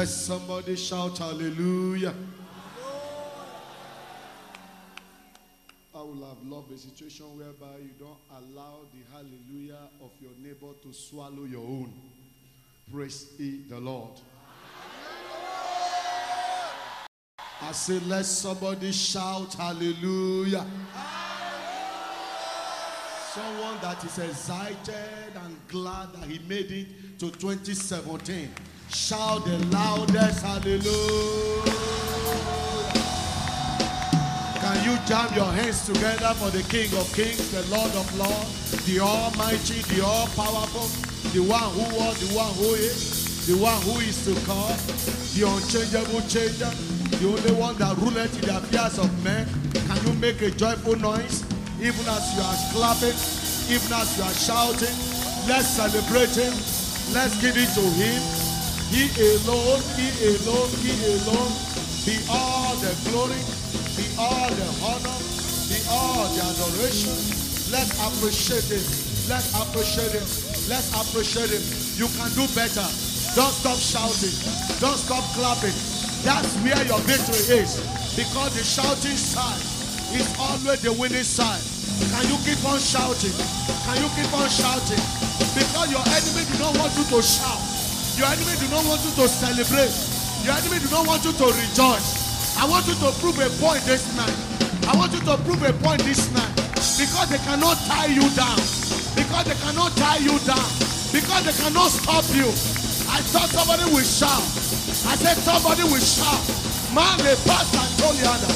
Let somebody shout hallelujah. I would have loved a situation whereby you don't allow the hallelujah of your neighbor to swallow your own. Praise ye the Lord. I say, let somebody shout hallelujah. Someone that is excited and glad that he made it to 2017. Shout the loudest hallelujah. Can you jam your hands together for the King of Kings, the Lord of Lords, the Almighty, the All Powerful, the one who was, the one who is, the one who is to come, the unchangeable changer, the only one that ruleth in the affairs of men? Can you make a joyful noise, even as you are clapping, even as you are shouting? Let's celebrate Him. Let's give it to Him. He alone, He alone, He alone. Be all the glory, be all the honor, be all the adoration. Let's appreciate Him. Let's appreciate Him. Let's appreciate Him. You can do better. Don't stop shouting. Don't stop clapping. That's where your victory is. Because the shouting side is always the winning side. Can you keep on shouting? Can you keep on shouting? Because your enemy do not want you to shout. Your enemy do not want you to celebrate. Your enemy do not want you to rejoice. I want you to prove a point this night. I want you to prove a point this night. Because they cannot tie you down. Because they cannot tie you down. Because they cannot stop you. I thought somebody will shout. I said somebody will shout. Man, the past and told the other.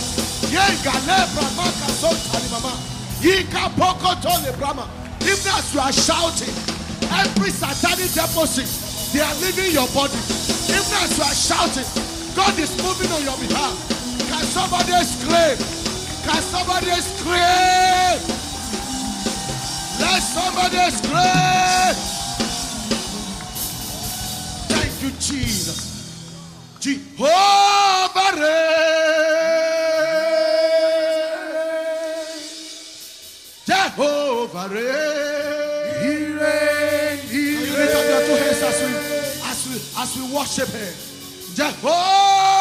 Yenga lebra maka so tali mama. Yika poko tole brahma. Even as you are shouting, every satanic deposit, they are leaving your body. Even as you are shouting, God is moving on your behalf. Can somebody scream? Can somebody scream? Let somebody scream. Thank you, Jesus. Jehovah reigns. Jehovah reigns. He reigns, he Can as we worship him? Jehovah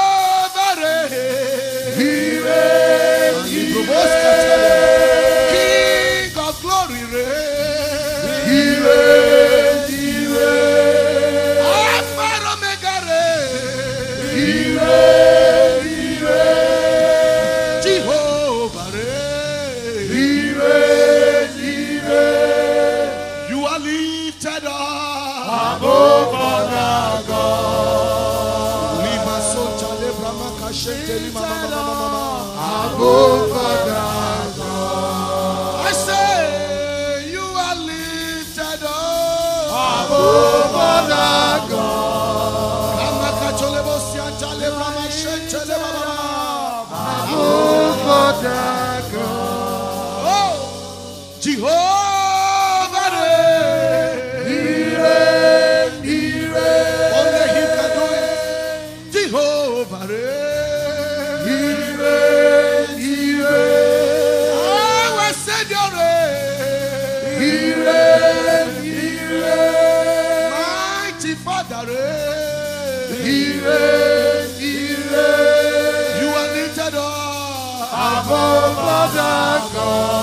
above other gods,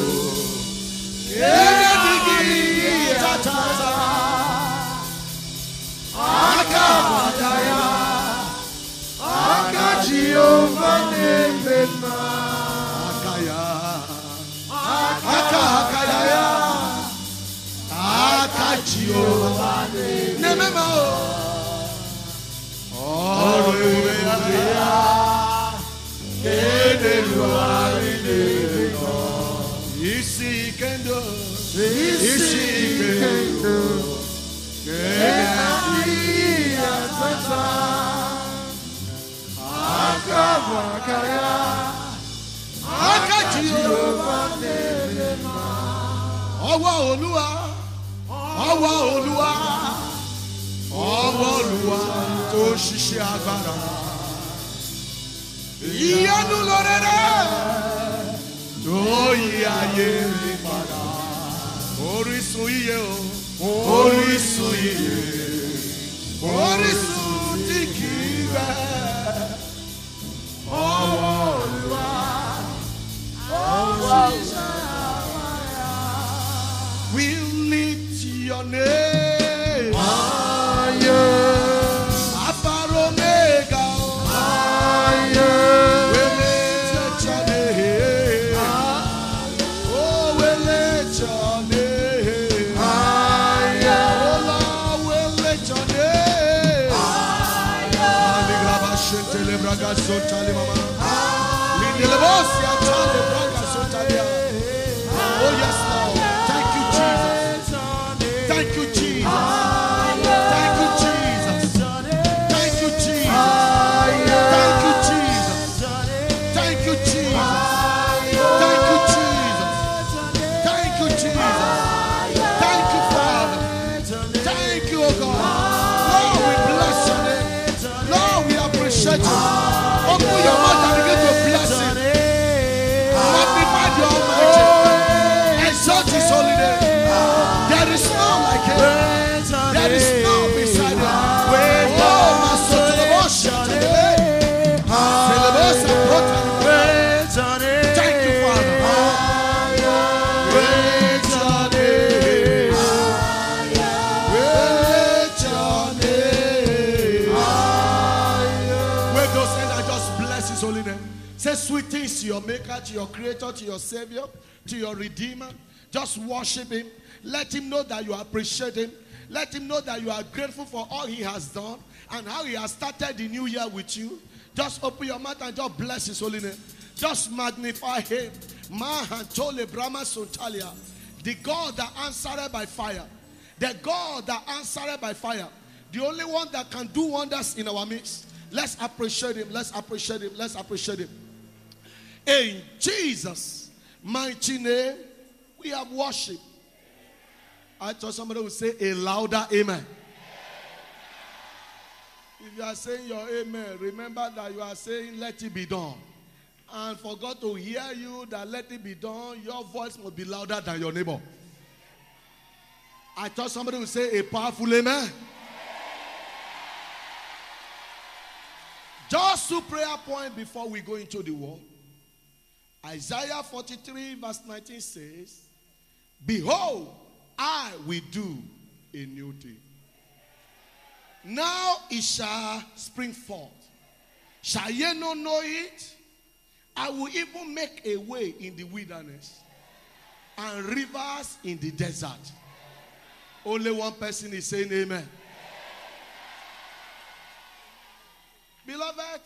bụ aka ya aka jehova ọwọ́ olúwa ọwọ́ olúwa ọwọ́ olúwa tó ṣiṣẹ́ agbára. Ìyanu lórẹ́rẹ́ tó yí ayé mi padà orísun iye o. Orísun iye orísun tí kì í bẹ́ Yeah. To your creator, to your savior, to your redeemer. Just worship him. Let him know that you appreciate him. Let him know that you are grateful for all he has done and how he has started the new year with you. Just open your mouth and just bless his holy name. Just magnify him. The God that answered by fire. The God that answered by fire. The only one that can do wonders in our midst. Let's appreciate him. Let's appreciate him. Let's appreciate him. In Jesus' mighty name, we have worship. I thought somebody would say a louder amen. If you are saying your amen, remember that you are saying let it be done. And for God to hear you that let it be done, your voice must be louder than your neighbor. I thought somebody would say a powerful amen. Just two prayer points before we go into the war. Isaiah 43, verse 19 says, Behold, I will do a new thing. Now it shall spring forth. Shall ye not know it? I will even make a way in the wilderness and rivers in the desert. Only one person is saying amen. Beloved,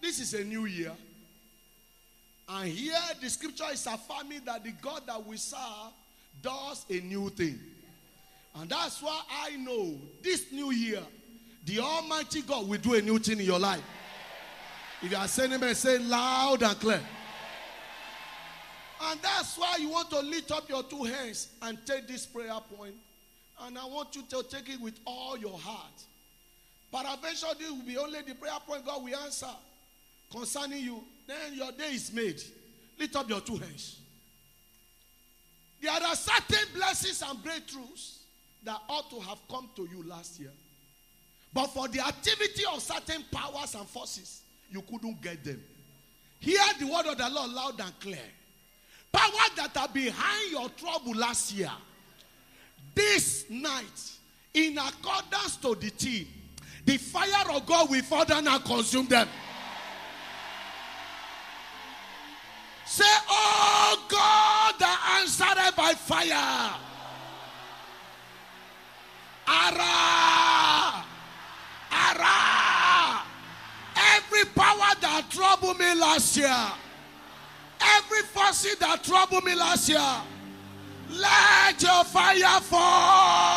this is a new year. And here the scripture is affirming that the God that we serve does a new thing. And that's why I know this new year, the Almighty God will do a new thing in your life. If you are saying amen, say loud and clear. And that's why you want to lift up your two hands and take this prayer point. And I want you to take it with all your heart. But eventually, this will be only the prayer point God will answer concerning you. Then your day is made. Lift up your two hands. There are certain blessings and breakthroughs that ought to have come to you last year. But for the activity of certain powers and forces, you couldn't get them. Hear the word of the Lord loud and clear. Powers that are behind your trouble last year, this night, in accordance to the team, the fire of God will further now consume them. Say, Oh God, that answered by fire. Ara! Ara! Every power that troubled me last year, every force that troubled me last year, let your fire fall.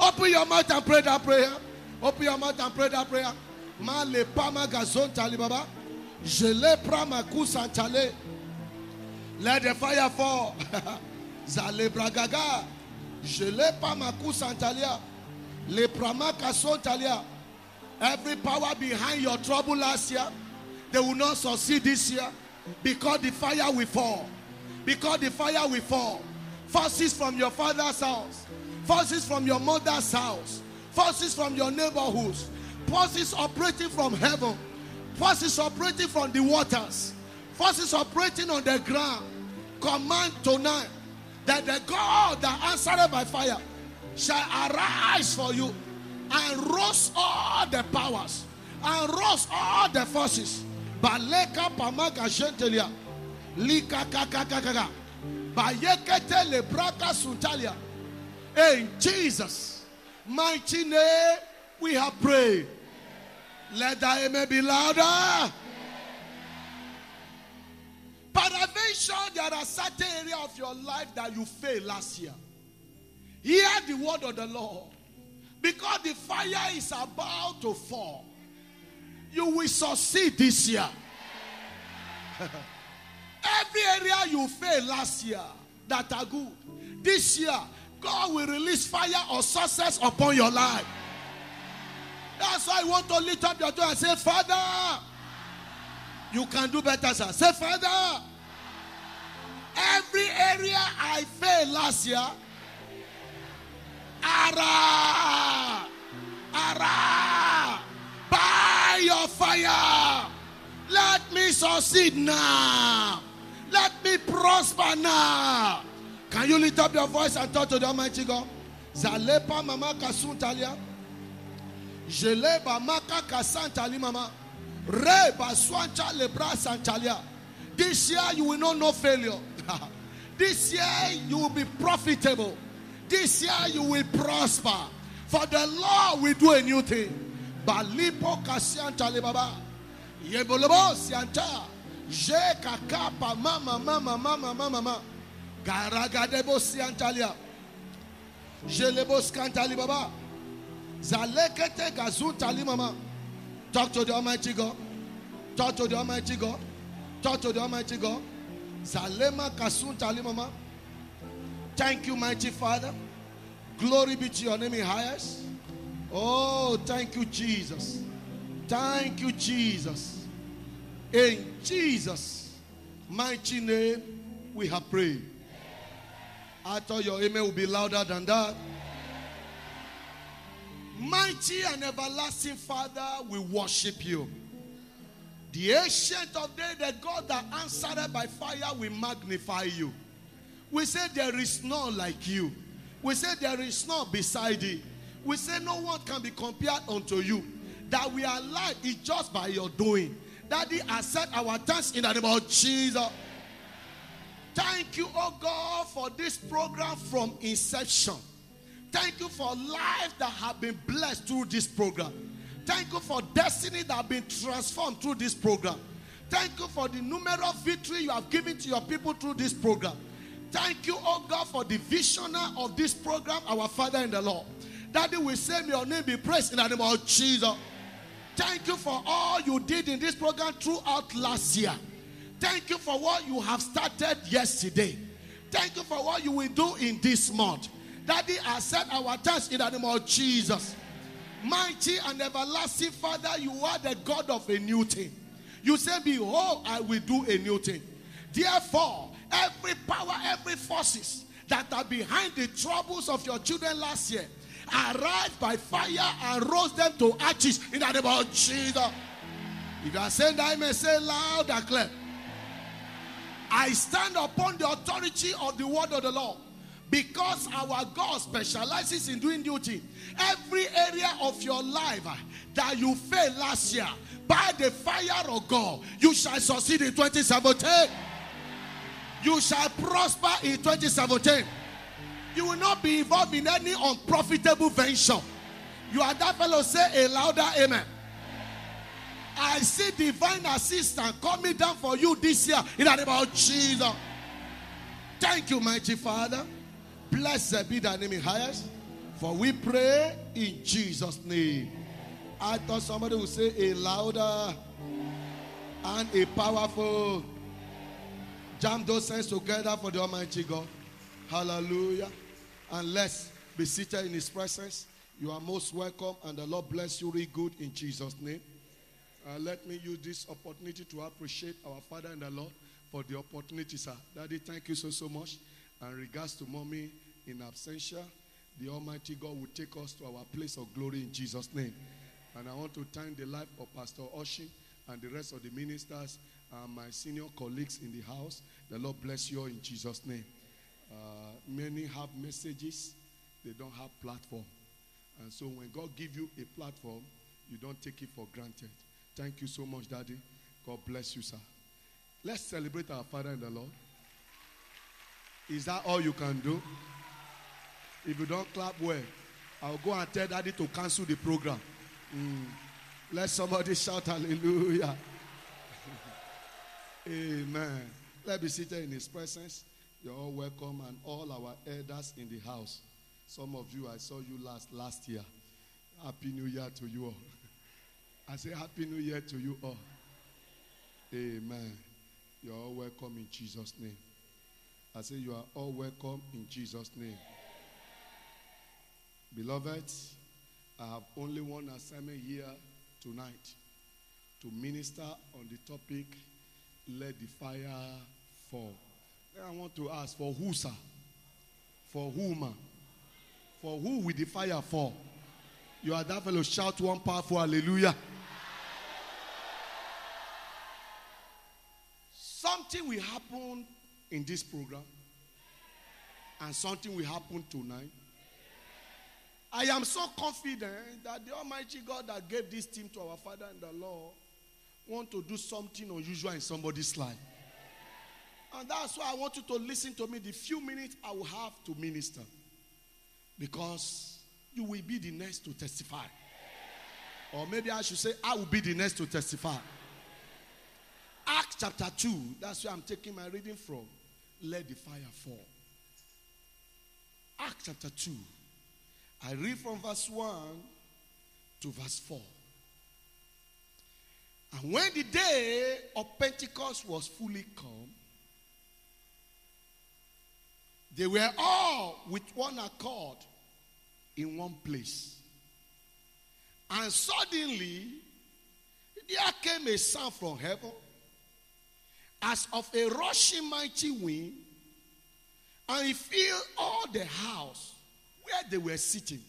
Open your mouth and pray that prayer. Open your mouth and pray that prayer. Ma le pama gazon talibaba. Je le prama kusantale. Let the fire fall. Zale bragaga. Je le pama kusantalia. Le prama kasontalia. Every power behind your trouble last year, they will not succeed this year because the fire will fall. Because the fire will fall. Forces from your father's house, forces from your mother's house, forces from your neighborhoods, forces operating from heaven, forces operating from the waters, forces operating on the ground. Command tonight that the God that answered by fire shall arise for you and roast all the powers and roast all the forces. Baleka pamaga gentelia. Lika kakakaka. Bayekete lebraka suntalia. In Jesus' mighty name, we have prayed. Let the amen be louder. Peradventure, there are certain areas of your life that you failed last year. Hear the word of the Lord. Because the fire is about to fall. You will succeed this year. Every area you failed last year that are good, this year, God will release fire or success upon your life. That's why I want to lift up your door and say, Father, you can do better, sir. Say, Father, every area I failed last year, Ara, Ara, by your fire, let me succeed now. Let me prosper now. Can you lift up your voice and talk to the Almighty God? Zalepa mama kasuntalia. Jeleba maka kasantali mama. Re baswancha lebra santalia. This year you will not know failure. this year you will be profitable. This year you will prosper. For the Lord will do a new thing. Balipo kasiantali baba. Yebolobo sianta. Je kakapa mama mama mama mama mama. Garagadebo siantalia. Jelebo skantali baba. Talk to the Almighty God. Talk to the Almighty God. Talk to the Almighty God. Zalema kasuntali mama. Thank you, mighty Father. Glory be to your name in highest. Oh, thank you, Jesus. Thank you, Jesus. In Jesus' mighty name, we have prayed. I thought your amen will be louder than that. Mighty and everlasting Father, we worship you. The ancient of days, the God that answered by fire, we magnify you. We say there is none like you. We say there is none beside you. We say no one can be compared unto you. That we are alive is just by your doing. Daddy, accept our thanks in the name of Jesus. Thank you, oh God, for this program from inception. Thank you for life that have been blessed through this program. Thank you for destiny that have been transformed through this program. Thank you for the numerous victory you have given to your people through this program. Thank you, oh God, for the visionary of this program, our Father in the Lord. Daddy, we say, your name be praised in the name of Jesus. Thank you for all you did in this program throughout last year. Thank you for what you have started yesterday. Thank you for what you will do in this month. Daddy, I accept our thanks in the name of Jesus. Mighty and everlasting Father, you are the God of a new thing. You say, Behold, I will do a new thing. Therefore, every power, every forces that are behind the troubles of your children last year, arise by fire and roast them to ashes in the name of Jesus. If you are saying that, I may say loud and clear. I stand upon the authority of the word of the Lord. Because our God specializes in doing duty. Every area of your life uh, that you failed last year, by the fire of God, you shall succeed in 2017. You shall prosper in 2017. You will not be involved in any unprofitable venture. You are that fellow, say a louder amen. I see divine assistance coming down for you this year in the name of Jesus. Thank you, mighty Father. Blessed be thy name in highest. For we pray in Jesus' name. I thought somebody would say a louder and a powerful. Jam those hands together for the Almighty God. Hallelujah. And let's be seated in His presence. You are most welcome, and the Lord bless you really good in Jesus' name. Uh, let me use this opportunity to appreciate our Father and the Lord for the opportunity, sir. Daddy, thank you so, so much. And regards to mommy in absentia, the Almighty God will take us to our place of glory in Jesus' name. And I want to thank the life of Pastor Oshin and the rest of the ministers and my senior colleagues in the house. The Lord bless you all in Jesus' name. Uh, many have messages, they don't have platform. And so when God give you a platform, you don't take it for granted. Thank you so much, Daddy. God bless you, sir. Let's celebrate our Father in the Lord. Is that all you can do? If you don't clap well, I'll go and tell Daddy to cancel the program. Mm. Let somebody shout hallelujah. Amen. Let be seated in his presence. You're all welcome and all our elders in the house. Some of you, I saw you last last year. Happy New Year to you all. I say Happy New Year to you all. Amen. You're all welcome in Jesus' name. I say you are all welcome in Jesus' name. Beloved, I have only one assignment here tonight to minister on the topic Let the Fire Fall. Then I want to ask for who, sir? For whom? For who will the fire fall? You are that fellow. Shout one powerful hallelujah. Something will happen in this program, and something will happen tonight. I am so confident that the Almighty God that gave this team to our Father and the Lord want to do something unusual in somebody's life. And that's why I want you to listen to me the few minutes I will have to minister. Because you will be the next to testify. Or maybe I should say, I will be the next to testify. Acts chapter 2, that's where I'm taking my reading from. Let the fire fall. Acts chapter 2. I read from verse 1 to verse 4. And when the day of Pentecost was fully come, they were all with one accord in one place. And suddenly, there came a sound from heaven as of a rushing mighty wind, and it filled all the house where they were sitting.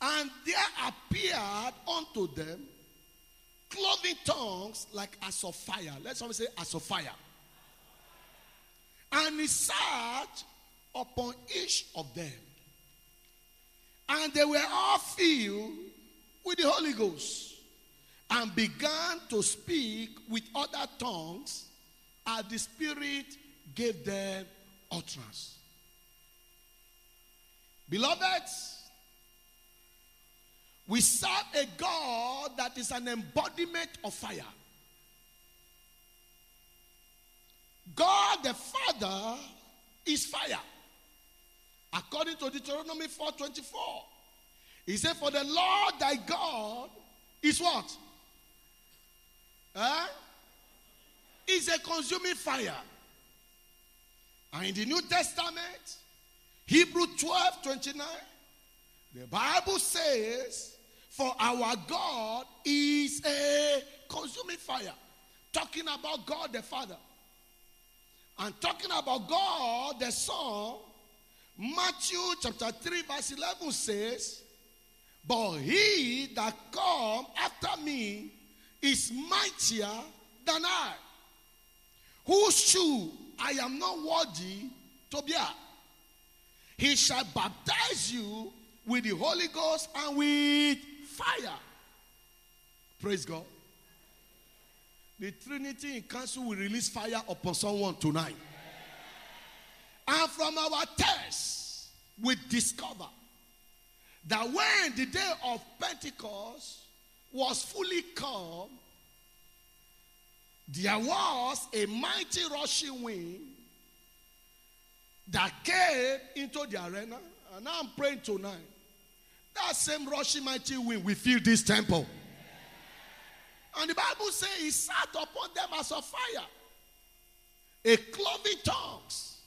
And there appeared unto them cloven tongues like as of fire. Let somebody say, as of fire. And he sat upon each of them. And they were all filled with the Holy Ghost and began to speak with other tongues as the Spirit gave them utterance. Beloved, we serve a God that is an embodiment of fire. God the Father is fire. According to Deuteronomy 4:24. He said, For the Lord thy God is what? Huh? Is a consuming fire. And in the New Testament, Hebrew 12 29, the Bible says, For our God is a consuming fire. Talking about God the Father. And talking about God the Son, Matthew chapter 3, verse 11 says, But he that come after me is mightier than I, whose shoe I am not worthy to bear. He shall baptize you with the Holy Ghost and with fire. Praise God. The Trinity in Council will release fire upon someone tonight. And from our text, we discover that when the day of Pentecost was fully come, there was a mighty rushing wind that came into the arena. And now I'm praying tonight. That same rushing mighty wind will fill this temple. And the Bible says he sat upon them as a fire, a cloven tongues.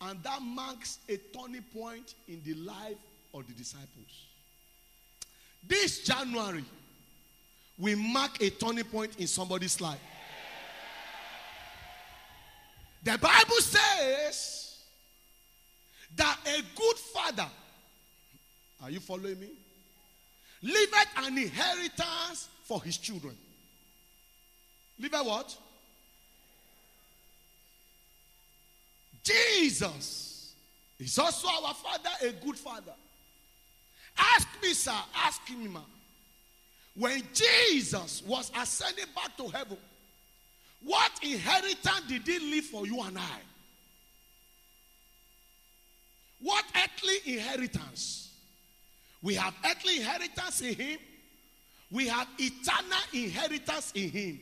And that marks a turning point in the life of the disciples. This January will mark a turning point in somebody's life. The Bible says that a good father, are you following me? Leaveth an inheritance for his children. Leaveth what? Jesus is also our father, a good father. Ask me, sir, ask me, ma. When Jesus was ascending back to heaven, what inheritance did he leave for you and I? What earthly inheritance? We have earthly inheritance in him. We have eternal inheritance in him.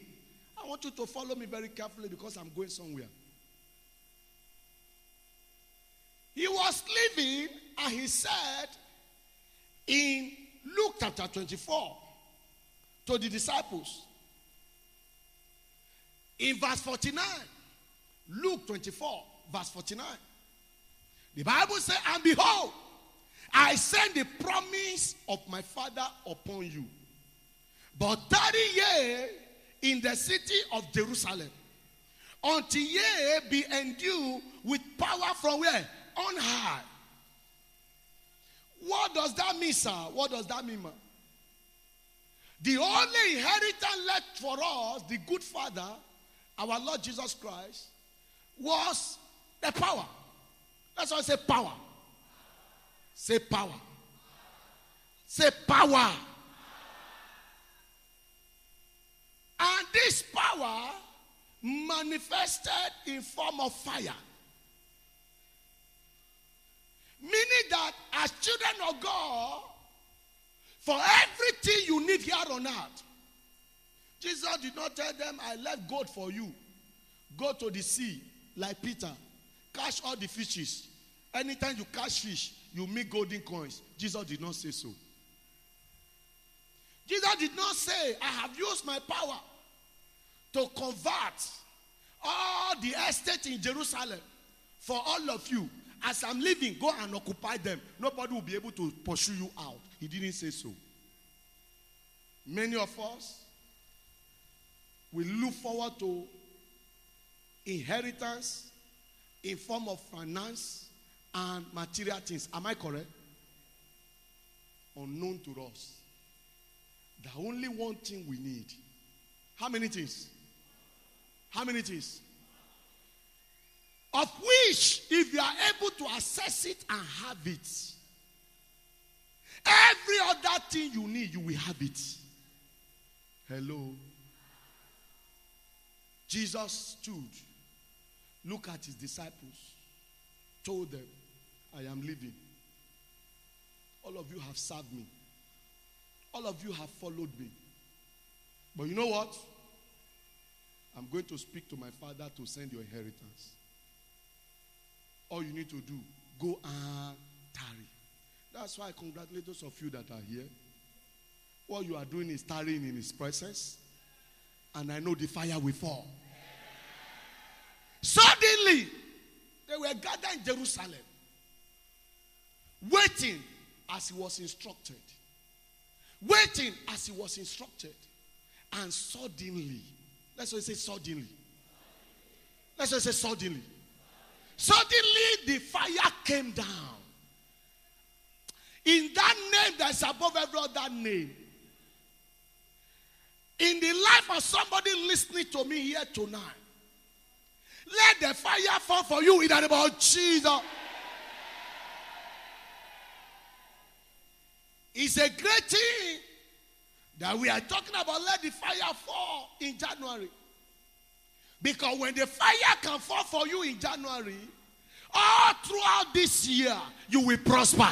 I want you to follow me very carefully because I'm going somewhere. He was living and he said in Luke chapter 24 to the disciples, in verse 49, Luke 24, verse 49, the Bible says, And behold, I send the promise of my Father upon you. But 30 years in the city of Jerusalem, until ye be endued with power from where? On high. What does that mean, sir? What does that mean, man? The only inheritance left for us, the good Father, our Lord Jesus Christ, was the power. That's why I say power. Say power. Say power. And this power manifested in form of fire. Meaning that as children of God, for everything you need here on earth, Jesus did not tell them, I left gold for you. Go to the sea like Peter, catch all the fishes. Anytime you catch fish, you make golden coins. Jesus did not say so. Jesus did not say, I have used my power to convert all the estate in Jerusalem for all of you. As I'm leaving, go and occupy them. Nobody will be able to pursue you out. He didn't say so. Many of us will look forward to inheritance in form of finance and material things. Am I correct? Unknown to us. The only one thing we need. How many things? How many things? Of which, if you are able to access it and have it, every other thing you need, you will have it. Hello. Jesus stood, looked at his disciples, told them, I am leaving. All of you have served me. All of you have followed me. But you know what? I'm going to speak to my father to send your inheritance. All you need to do, go and tarry. That's why I congratulate those of you that are here. What you are doing is tarrying in his presence. And I know the fire will fall. Suddenly, they were gathered in Jerusalem, waiting as he was instructed. Waiting as he was instructed. And suddenly, let's say suddenly. Let's just say suddenly. Suddenly the fire came down. In that name that's above every other name. In the life of somebody listening to me here tonight. Let the fire fall for you in the name of Jesus. It's a great thing that we are talking about. Let the fire fall in January. Because when the fire can fall for you in January, all throughout this year, you will prosper.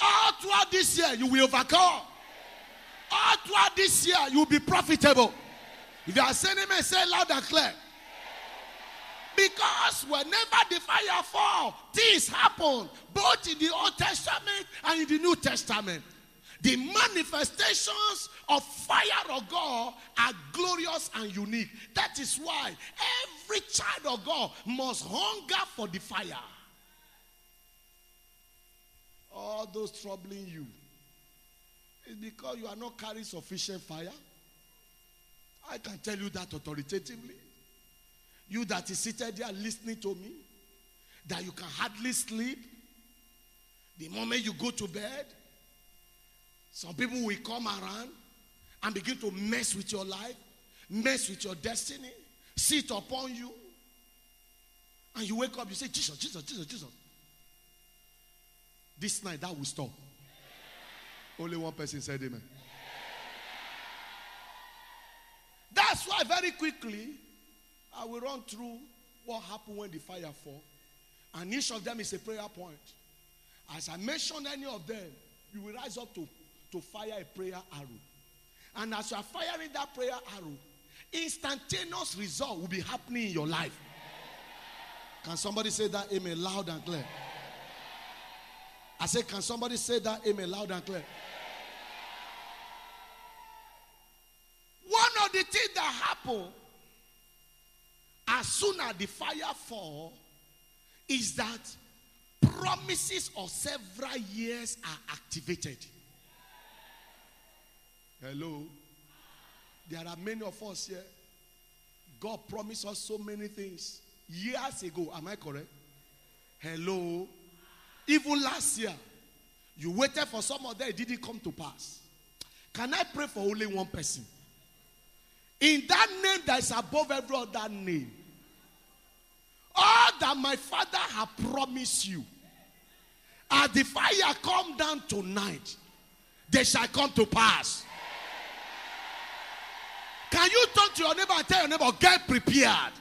All throughout this year, you will overcome. All throughout this year, you will be profitable. If you are saying amen, say loud and clear. Because whenever the fire fall, things happen both in the Old Testament and in the New Testament. The manifestations of fire of God are glorious and unique. That is why every child of God must hunger for the fire. All those troubling you is because you are not carrying sufficient fire. I can tell you that authoritatively. You that is seated there listening to me, that you can hardly sleep. The moment you go to bed, some people will come around and begin to mess with your life, mess with your destiny, sit upon you. And you wake up, you say, Jesus, Jesus, Jesus, Jesus. This night that will stop. Only one person said amen. That's why very quickly I will run through what happened when the fire fall. And each of them is a prayer point. As I mention any of them, you will rise up to, to fire a prayer arrow. And as you are firing that prayer arrow, instantaneous result will be happening in your life. Can somebody say that amen loud and clear? I said, can somebody say that amen loud and clear? One of the things that happen as soon as the fire fall is that promises of several years are activated. Hello. There are many of us here. God promised us so many things years ago. Am I correct? Hello. Even last year, you waited for some of them, it didn't come to pass. Can I pray for only one person? In that name that is above every other name, all that my father has promised you, as the fire come down tonight, they shall come to pass. Can you talk to your neighbor and tell your neighbor, get prepared?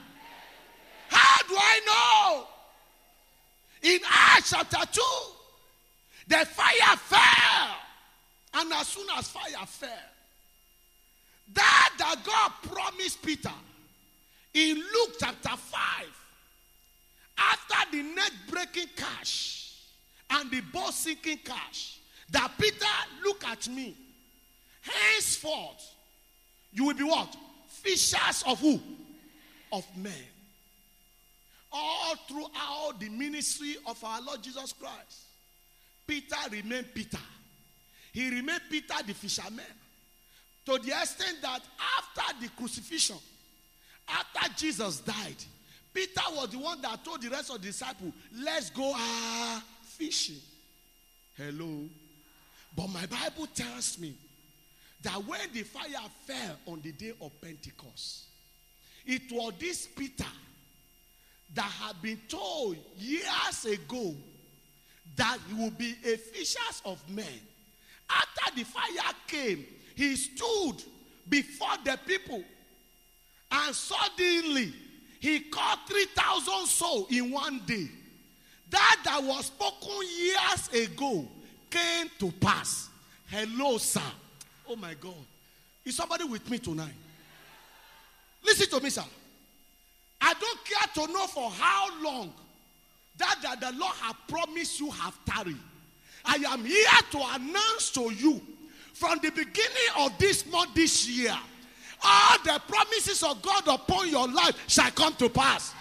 How do I know? In Acts chapter 2, the fire fell. And as soon as fire fell, that that God promised Peter in Luke chapter 5, after the net breaking cash and the boat sinking cash, that Peter, look at me. Henceforth, you will be what? Fishers of who? Of men. All throughout the ministry of our Lord Jesus Christ, Peter remained Peter. He remained Peter the fisherman. To the extent that after the crucifixion, after Jesus died, Peter was the one that told the rest of the disciples, let's go uh, fishing. Hello. But my Bible tells me that when the fire fell on the day of Pentecost, it was this Peter that had been told years ago that he would be a fisher of men. After the fire came, he stood before the people and suddenly he caught 3,000 souls in one day. That that was spoken years ago came to pass. Hello, sir. Oh my God. Is somebody with me tonight? Listen to me, sir. I don't care to know for how long that, that the Lord has promised you have tarried. I am here to announce to you from the beginning of this month this year, all the promises of God upon your life shall come to pass.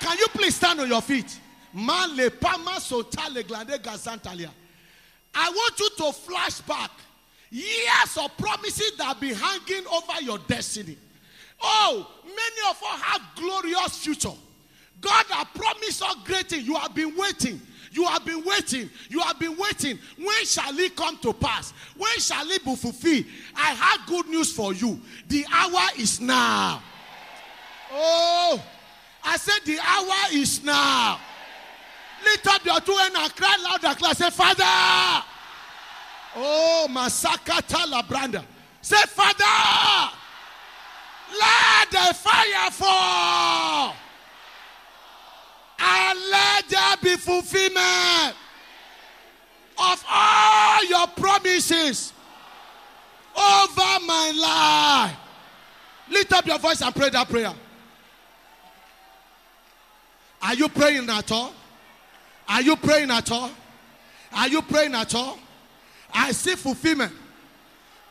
Can you please stand on your feet? I want you to flash back years of promises that been hanging over your destiny Oh, many of us have glorious future. God has promised us great things. You have been waiting. You have been waiting. You have been waiting. When shall it come to pass? When shall it be fulfilled? I have good news for you. The hour is now. Oh, I said the hour is now. Lift up your two hands and cry louder. Cry. Say, Father. Oh, Masakata Labranda. Say, Father. Let the fire fall. And let there be fulfillment of all your promises over my life. Lift up your voice and pray that prayer. Are you praying at all? Are you praying at all? Are you praying at all? I see fulfillment.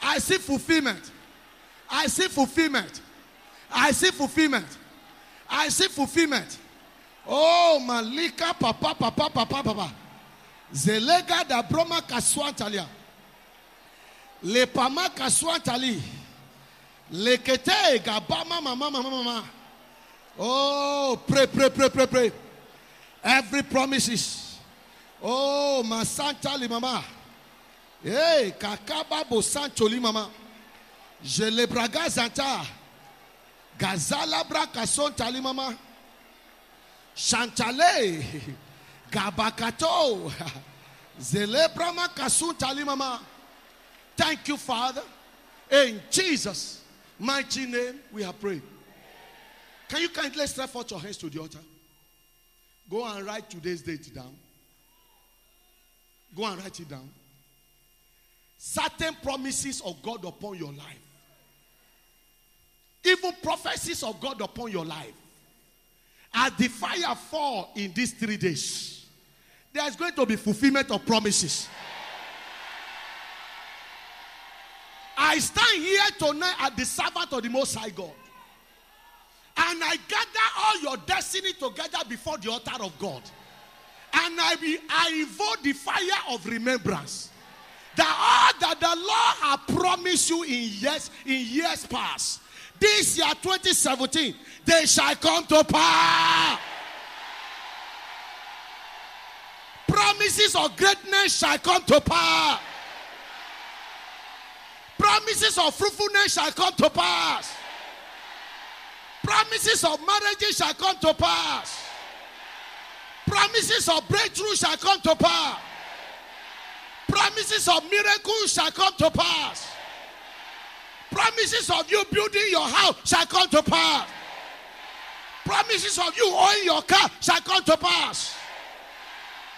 I see fulfillment. I see fulfillment. I see fulfillment. I see fulfillment. Oh, Malika, Papa, Papa, Papa, Papa. Zelega da Broma Kaswantalia. Le Pama Kaswantali. Kete Gabama, Mama, Mama, Mama. Oh, pray, pray, pray, pray, pray. Every promises. Oh, Masantali, Mama. Hey, Kakaba Bosantoli, Mama. Je le braga zanta. Gazala braka son tali mama. Chantale. Gabakato. Zelebrama kasun tali mama. Thank you, Father. In Jesus' mighty name, we are praying. Can you kindly stretch out your hands to the altar? Go and write today's date down. Go and write it down. Certain promises of God upon your life even prophecies of God upon your life. As the fire fall in these three days, there is going to be fulfillment of promises. I stand here tonight at the servant of the Most High God. And I gather all your destiny together before the altar of God. And I, be, I invoke the fire of remembrance. That all that the Lord has promised you in years, in years past, this year 2017, they shall come to pass. Promises of greatness shall come to pass. Promises of fruitfulness shall come to pass. Promises of marriages shall come to pass. Promises of breakthrough shall come to pass. Promises of miracles shall come to pass. Promises of you building your house shall come to pass. Promises of you owning your car shall come to pass.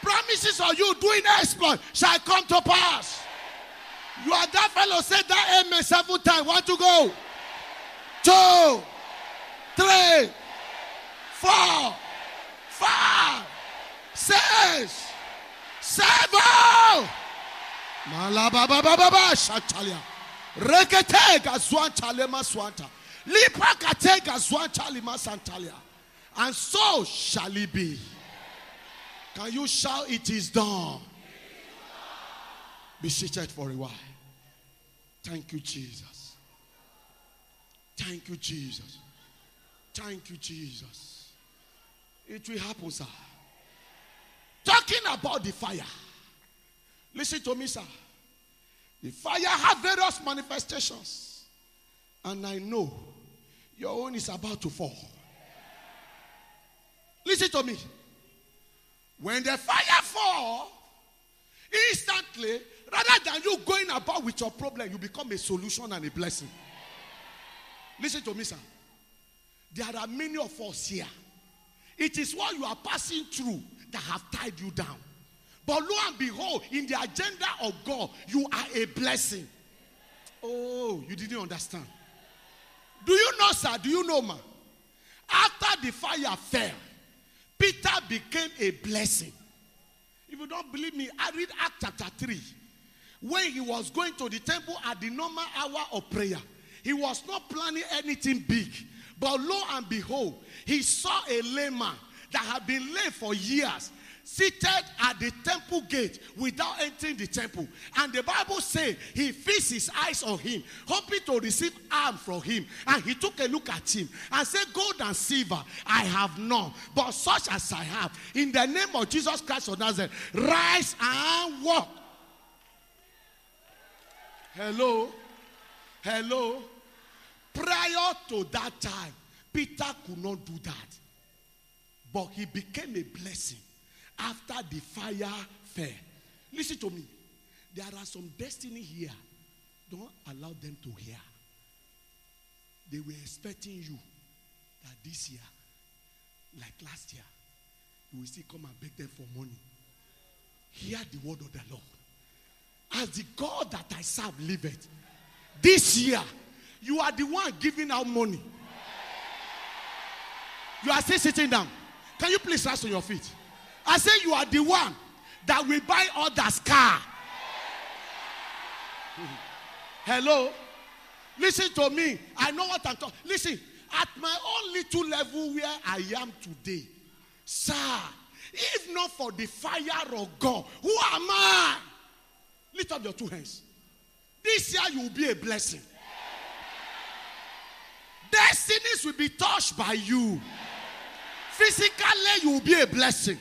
Promises of you doing exploit shall come to pass. You are that fellow said that amen seven times. Want to go? Two, three, four, five, six, seven. Malababababa shatalia. Rekete gazwanta lema swanta. Lipa kate gazwanta lima santalia. And so shall it be. Can you shout, It is done? Be seated for a while. Thank you, Jesus. Thank you, Jesus. Thank you, Jesus. It will happen, sir. Talking about the fire. Listen to me, sir. The fire has various manifestations. And I know your own is about to fall. Listen to me. When the fire fall, instantly, rather than you going about with your problem, you become a solution and a blessing. Listen to me, sir. There are many of us here. It is what you are passing through that have tied you down. But lo and behold, in the agenda of God, you are a blessing. Oh, you didn't understand. Do you know, sir? Do you know, ma? After the fire fell, Peter became a blessing. If you don't believe me, I read Act chapter 3. When he was going to the temple at the normal hour of prayer, he was not planning anything big. But lo and behold, he saw a layman that had been lame for years seated at the temple gate without entering the temple. And the Bible says he fixed his eyes on him, hoping to receive alms from him. And he took a look at him and said, Gold and silver I have none, but such as I have, in the name of Jesus Christ of Nazareth, rise and walk. Hello? Hello? Prior to that time, Peter could not do that. But he became a blessing after the fire fell. Listen to me. There are some destiny here. Don't allow them to hear. They were expecting you that this year, like last year, you will still come and beg them for money. Hear the word of the Lord. As the God that I serve liveth, this year, you are the one giving out money. You are still sitting down. Can you please rise on your feet? I say you are the one that will buy others car. Hello? Listen to me. I know what I'm talking. Listen, at my own little level where I am today, sir, if not for the fire of God, who am I? Lift up your two hands. This year you will be a blessing. Destinies will be touched by you. Physically, you will be a blessing.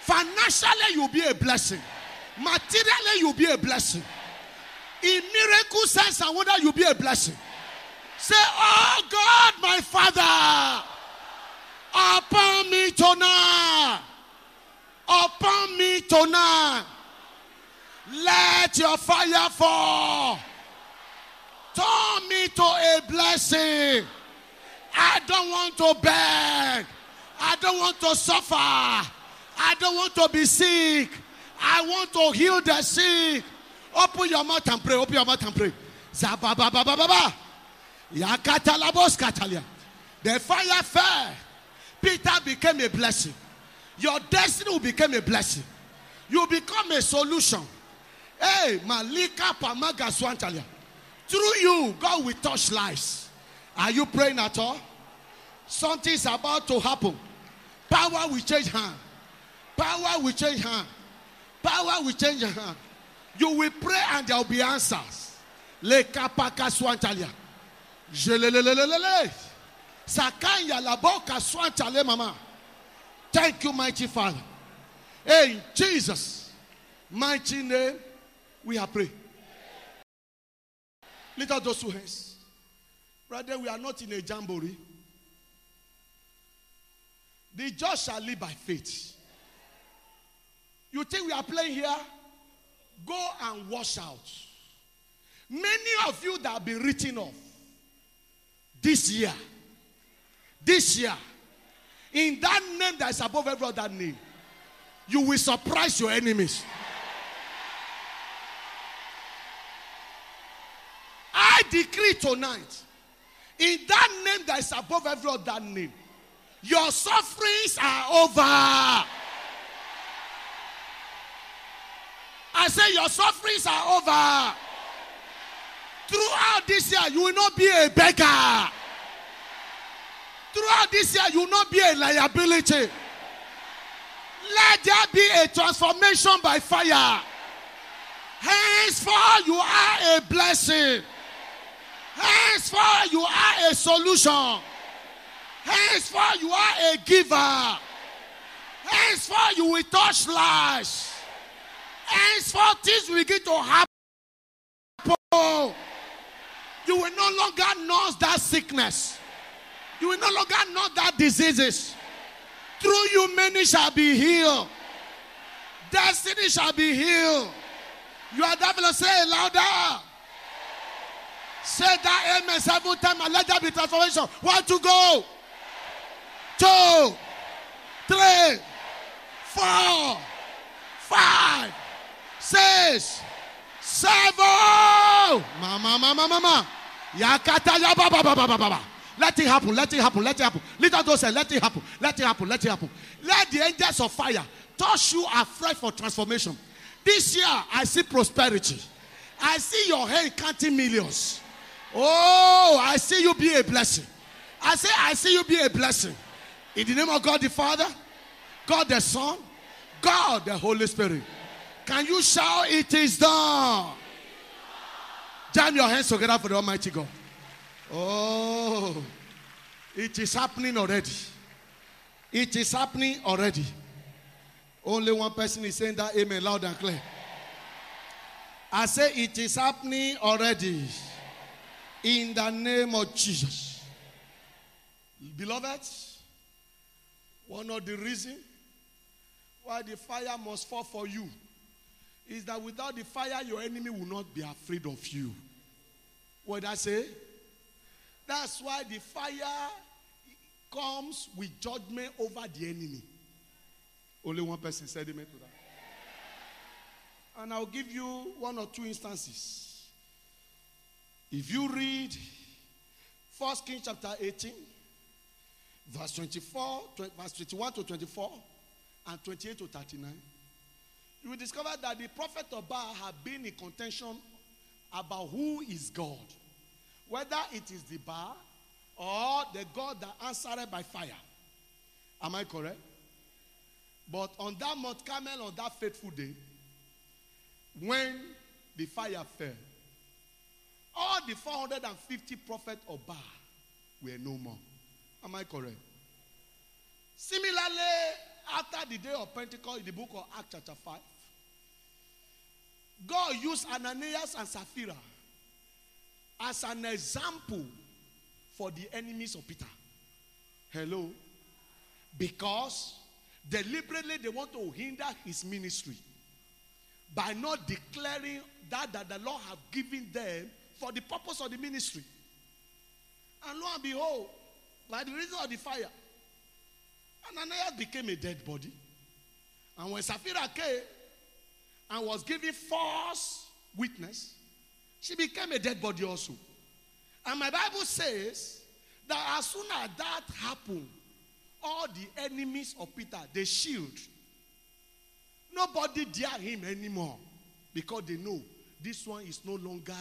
Financially, you will be a blessing. Materially, you will be a blessing. In miracle sense and wonder, you'll be a blessing. Say, Oh God, my Father, upon me tonight, upon me tonight, let your fire fall. Turn me to a blessing. I don't want to beg. I don't want to suffer. I don't want to be sick. I want to heal the sick. Open your mouth and pray. Open your mouth and pray. Zabababababa. Yakatalabos katalia. The fire fell. Peter became a blessing. Your destiny will become a blessing. You become a solution. Hey, Malika Pamaga Swantalia. Through you, God will touch lives. Are you praying at all? Something is about to happen. Power will change hand. Power will change hand. Power will change hand. You will pray and there will be answers. Le kapaka swantalia. Jelelelelelele. Sakanya la boka swantale mama. Thank you, mighty Father. In Jesus' mighty name, we are praying. Lift up those two hands. Brother, we are not in a jamboree. The just shall live by faith. You think we are playing here? Go and wash out. Many of you that have been written off this year, this year, in that name that is above every other name, you will surprise your enemies. I decree tonight, in that name that is above every other name, your sufferings are over. I say your sufferings are over. Throughout this year, you will not be a beggar. Throughout this year, you will not be a liability. Let there be a transformation by fire. Henceforth, you are a blessing. Henceforth, you are a solution. Henceforth, you are a giver. Henceforth, you will touch lives. Henceforth, things will begin to happen. You will no longer nurse that sickness. You will no longer know that diseases. Through you, many shall be healed. Destiny shall be healed. You are devil, say louder. Say that amen seven times and let there be transformation. One to go. Two, three, four, five, six, seven. Mama, mama, mama. Yakata ya ba ba ba ba ba. Let it happen. Let it happen. Let it happen. Little those say, let it happen. Let it happen. Let it happen. Let the angels of fire touch you afresh for transformation. This year, I see prosperity. I see your hand counting millions. Oh, I see you be a blessing. I say, I see you be a blessing. In the name of God the Father, God the Son, God, the Holy Spirit. Can you shout, It is done? Jam your hands together for the Almighty God. Oh, it is happening already. It is happening already. Only one person is saying that amen loud and clear. I say it is happening already. In the name of Jesus. Beloved, one of the reasons why the fire must fall for you is that without the fire, your enemy will not be afraid of you. What did I say? That's why the fire comes with judgment over the enemy. Only one person said amen to that. And I'll give you one or two instances. If you read 1 Kings chapter 18, verse 24, verse 21 to 24, and 28 to 39, you will discover that the prophet of Baal had been in contention about who is God. Whether it is the Baal or the God that answered by fire. Am I correct? But on that Mount Carmel, on that fateful day, when the fire fell, all the 450 prophets of Baal were no more. Am I correct? Similarly, after the day of Pentecost, in the book of Acts, chapter 5, God used Ananias and Sapphira as an example for the enemies of Peter. Hello? Because deliberately they want to hinder his ministry by not declaring that that the Lord have given them for the purpose of the ministry. And lo and behold, by the reason of the fire, Ananias became a dead body. And when Sapphira came and was giving false witness, she became a dead body also. And my Bible says that as soon as that happened, all the enemies of Peter, they shield. Nobody dare him anymore because they know this one is no longer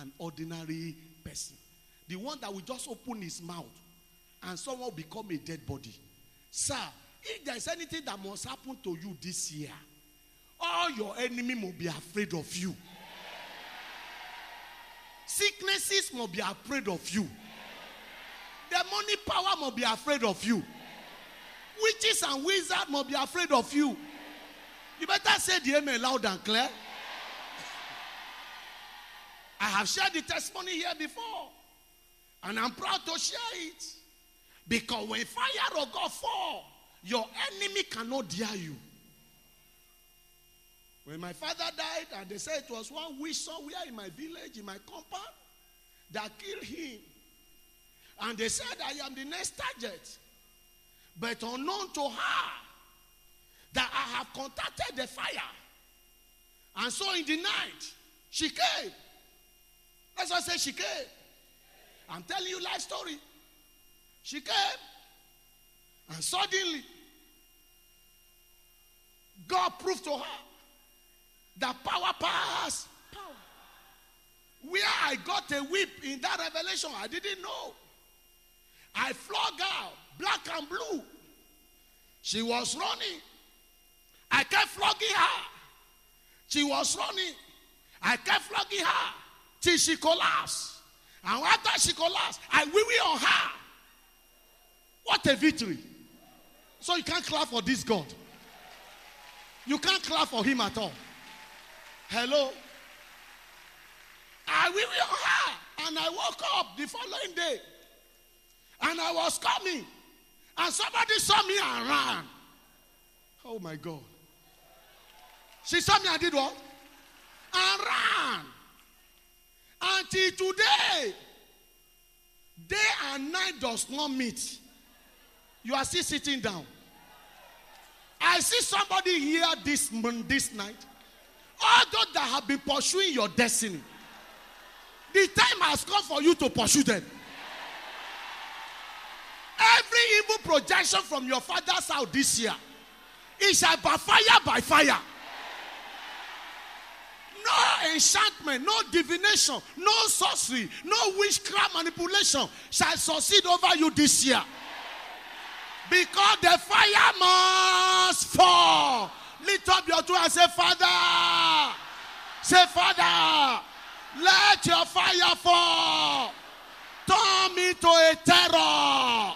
an ordinary person. The one that will just open his mouth and someone become a dead body. Sir, if there is anything that must happen to you this year, all your enemy will be afraid of you. Sicknesses must be afraid of you. The money power must be afraid of you. Witches and wizards must be afraid of you. You better say the amen loud and clear. I have shared the testimony here before. And I'm proud to share it. Because when fire of God fall, your enemy cannot dare you. When my father died, and they said it was one witch somewhere in my village, in my compound, that killed him. And they said, I am the next target. But unknown to her, that I have contacted the fire. And so in the night, she came. That's why I say she came. I'm telling you life story. She came. And suddenly, God proved to her that power pass power. Where I got a whip in that revelation, I didn't know. I flogged out black and blue. She was running. I kept flogging her. She was running. I kept flogging her till she collapsed. And after she collapsed, I wee on her. What a victory. So you can't clap for this God. You can't clap for him at all. Hello? I wee on her. And I woke up the following day. And I was coming. And somebody saw me and ran. Oh my God. She saw me and did what? And ran. Until today, day and night does not meet. You are still sitting down. I see somebody here this this night. All those that have been pursuing your destiny. The time has come for you to pursue them. Every evil projection from your father's house this year, it shall by fire by fire. No enchantment, no divination, no sorcery, no witchcraft manipulation shall succeed over you this year. Because the fire must fall. lift up your two and say, Father, say, Father, let your fire fall. Turn me to a terror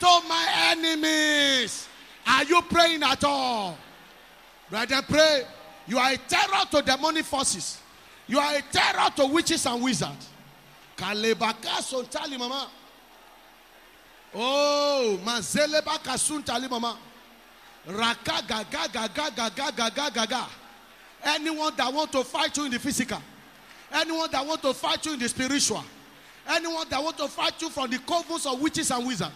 to my enemies. Are you praying at all? Brother, pray. You are a terror to demonic forces. You are a terror to witches and wizards. Kalebaka sontali mama. Oh, mazeleba kasuntali mama. Raka gaga gaga gaga gaga gaga. Anyone that want to fight you in the physical, anyone that want to fight you in the spiritual, anyone that want to fight you from the covens of witches and wizards,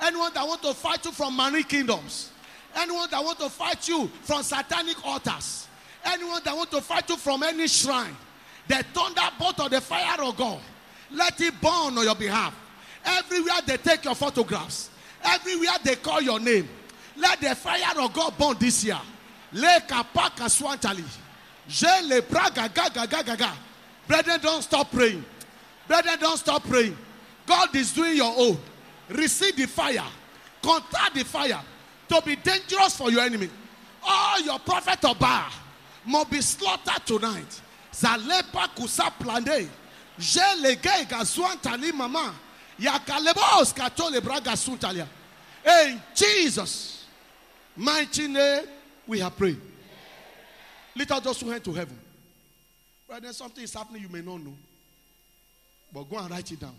anyone that want to fight you from many kingdoms, anyone that want to fight you from satanic altars, anyone that want to fight you from any shrine, the thunderbolt or the fire of God, let it burn on your behalf. Everywhere they take your photographs, everywhere they call your name, let the fire of God burn this year. Le kapaka swantali. Je le braga gaga gaga gaga. Brethren, don't stop praying. Brethren, don't stop praying. God is doing your own. Receive the fire. Contact the fire to be dangerous for your enemy. All your prophet of Baal must be slaughtered tonight. Zalepa kusa plande. Je le gega swantali mama. In Jesus' mighty name, we have prayed. Lift up those two hands to heaven. Brother, something is happening you may not know. But go and write it down.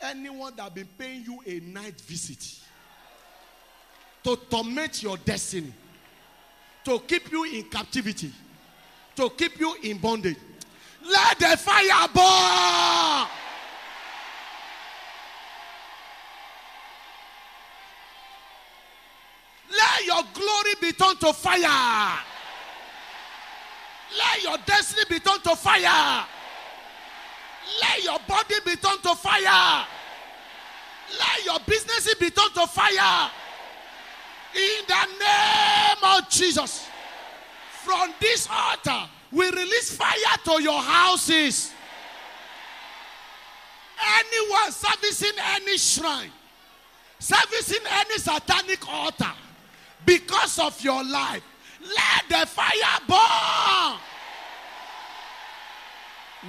Anyone that been paying you a night visit to torment your destiny, to keep you in captivity, to keep you in bondage, let the fire burn. Let your glory be turned to fire. Let your destiny be turned to fire. Let your body be turned to fire. Let your business be turned to fire. In the name of Jesus. From this altar, we release fire to your houses. Anyone servicing any shrine, servicing any satanic altar, because of your life, let the fire burn.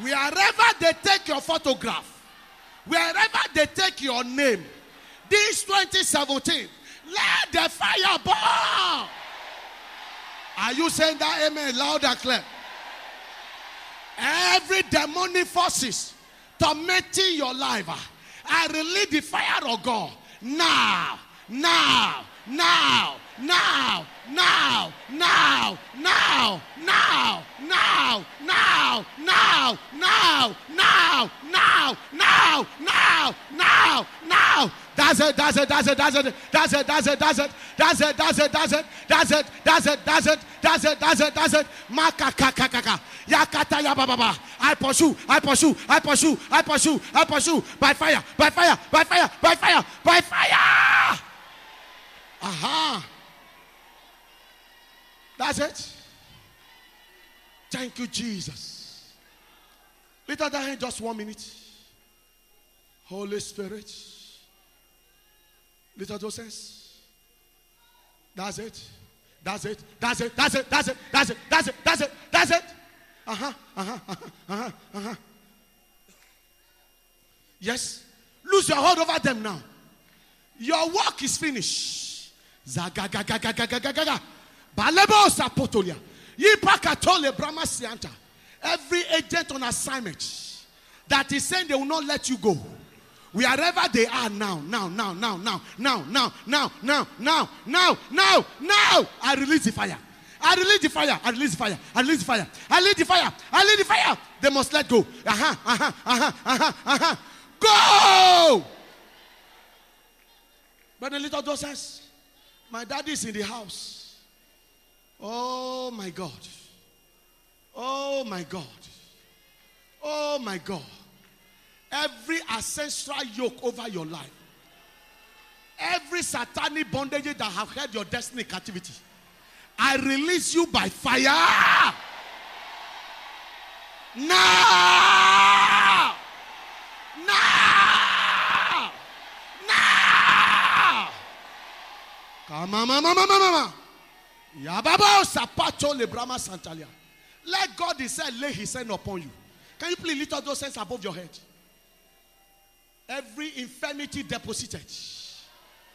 Wherever they take your photograph, wherever they take your name, this 2017, let the fire burn. Are you saying that amen loud and clear? Every demonic forces tormenting your life, ah, I release the fire of God now, now, now, now, now, now, now, now, now, now, now, now, now, now, now, now, now, now. That's it, that's it, that's it, that's it, that's it, that's it, that's it, that's it, that's it, that's it, that's it, that's it, that's it, that's it, that's it, that's it. Maka kaka kaka. Yakata ya baba. I pursue, I pursue, I pursue, I pursue, I pursue by fire, by fire, by fire, by fire, by fire. Aha. That's it. Thank you, Jesus. Lift up that hand just one minute. Holy Spirit. Those hands. That's it. That's it. That's it. That's it. That's it. That's it. That's it. That's it. That's it. Uh huh. Uh huh. Uh huh. Uh huh. Yes. Lose your hold over them now. Your work is finished. Zagagagagagagaga. Balebo sapotolia. Yipakatole brahma sianta. Every agent on assignment that is saying they will not let you go. Wherever they are now, now, now, now, now, now, now, now, now, now, now, now, now, I release the fire. I release the fire. I release the fire. I release the fire. I release the fire. I release the fire. They must let go. Uh-huh, uh-huh, uh-huh, uh-huh, uh-huh. Go! But the little daughter says, My daddy is in the house. Oh my God. Oh my God. Oh my God. Every ancestral yoke over your life, every satanic bondage that have held your destiny captivity, I release you by fire. Now! Now! Now! Come on. Yababa sapato lebrama santalia. Let God decide lay his hand upon you. Can you please lift up those hands above your head? Every infirmity deposited.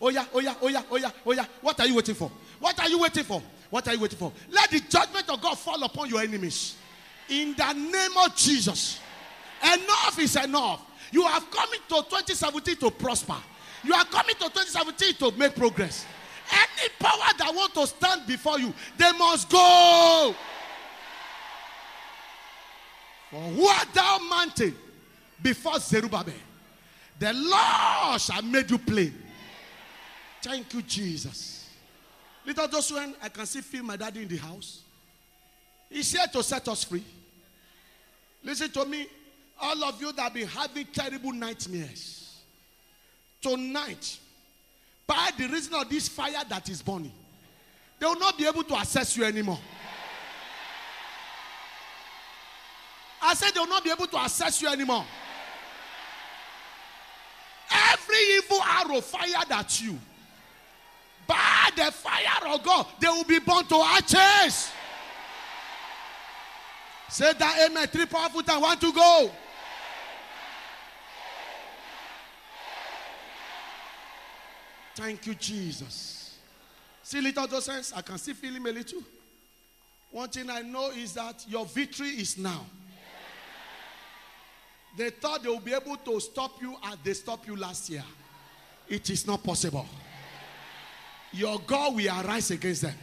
Oh yeah, oh yeah, oh yeah, oh yeah, oh yeah. What are you waiting for? What are you waiting for? What are you waiting for? Let the judgment of God fall upon your enemies. In the name of Jesus. Enough is enough. You have come into 2017 to prosper. You are coming to 2017 to make progress. Any power that want to stand before you, they must go. For who art thou mountain before Zerubbabel? The Lord shall make you plain. Thank you, Jesus. Little Joshua, I can see feel my daddy in the house. He's here to set us free. Listen to me. All of you that have been having terrible nightmares. Tonight, by the reason of this fire that is burning, they will not be able to access you anymore. I said they will not be able to access you anymore. Every evil arrow fired at you, by the fire of God, they will be born to ashes. Say that amen. Three powerful times. Want to go? Thank you, Jesus. See, little docents, I can still feel him a little. One thing I know is that your victory is now. They thought they would be able to stop you as they stopped you last year. It is not possible. Your God will arise against them.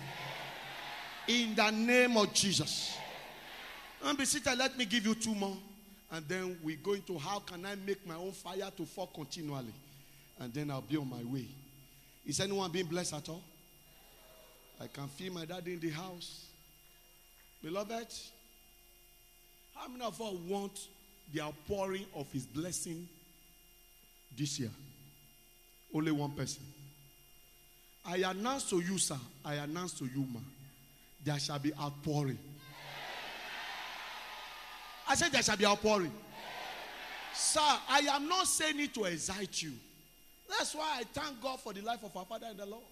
In the name of Jesus. And be seated, let me give you two more. And then we go into how can I make my own fire to fall continually. And then I'll be on my way. Is anyone being blessed at all? I can feel my daddy in the house. Beloved, how many of us want the outpouring of his blessing this year? Only one person. I announce to you, sir, I announce to you, ma, there shall be outpouring. I said there shall be outpouring. Sir, I am not saying it to excite you. That's why I thank God for the life of our Father in the Lord.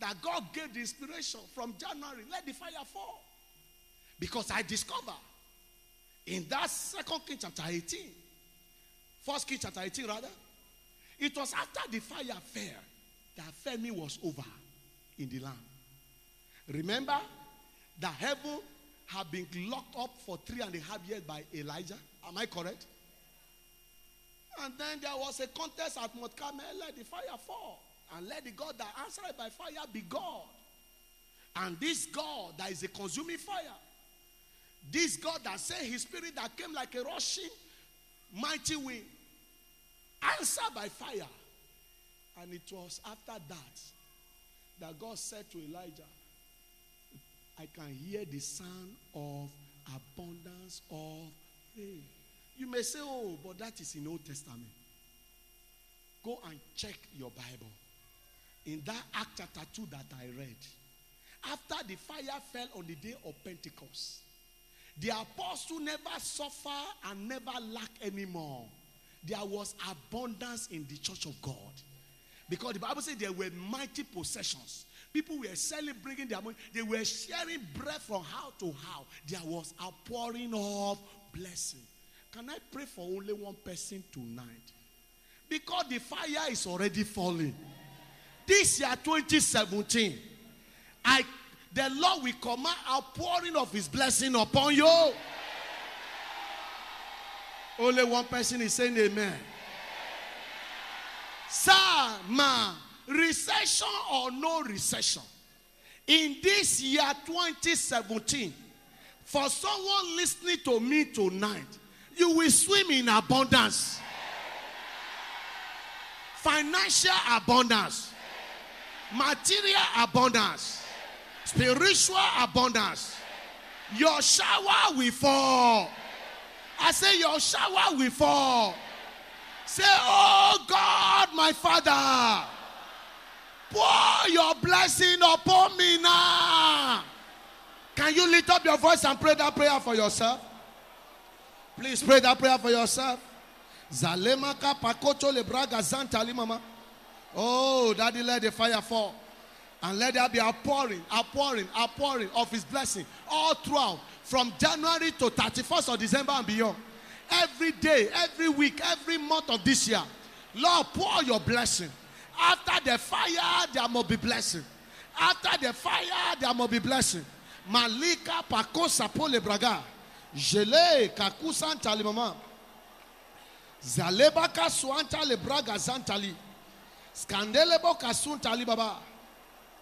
That God gave the inspiration from January. Let the fire fall. Because I discover in that second king chapter 18, first king chapter 18 rather, it was after the fire fell that famine was over in the land. Remember that heaven had been locked up for three and a half years by Elijah. Am I correct? And then there was a contest at Mount Carmel. Let the fire fall. And let the God that answered by fire be God. And this God that is a consuming fire. This God that sent his spirit that came like a rushing mighty wind. Answered by fire. And it was after that that God said to Elijah, I can hear the sound of abundance of rain. You may say, oh, but that is in Old Testament. Go and check your Bible. In that Act chapter 2 that I read, after the fire fell on the day of Pentecost, the apostle never suffer and never lack anymore. There was abundance in the church of God. Because the Bible says there were mighty possessions. People were selling, bringing their money. They were sharing bread from house to house. There was outpouring of blessing. Can I pray for only one person tonight? Because the fire is already falling. This year, 2017, I the Lord will command outpouring of his blessing upon you. Only one person is saying amen. Sir, ma, recession or no recession, in this year 2017, for someone listening to me tonight, you will swim in abundance, financial abundance, material abundance, Spiritual abundance. Your shower will fall. I say, Your shower will fall. Say, Oh God, my Father, pour your blessing upon me now. Can you lift up your voice and pray that prayer for yourself? Please pray that prayer for yourself. Zalemaka pakocho lebraga zantali mama. Oh, Daddy, let the fire fall. And let there be outpouring, outpouring, outpouring of His blessing all throughout from January to 31st of December and beyond. Every day, every week, every month of this year. Lord, pour your blessing. After the fire, there must be blessing. After the fire, there must be blessing. Malika pako sapole braga. Jele kakusan talimama. Zalebaka suanta le braga zantali. Skandelebo kasun tali baba.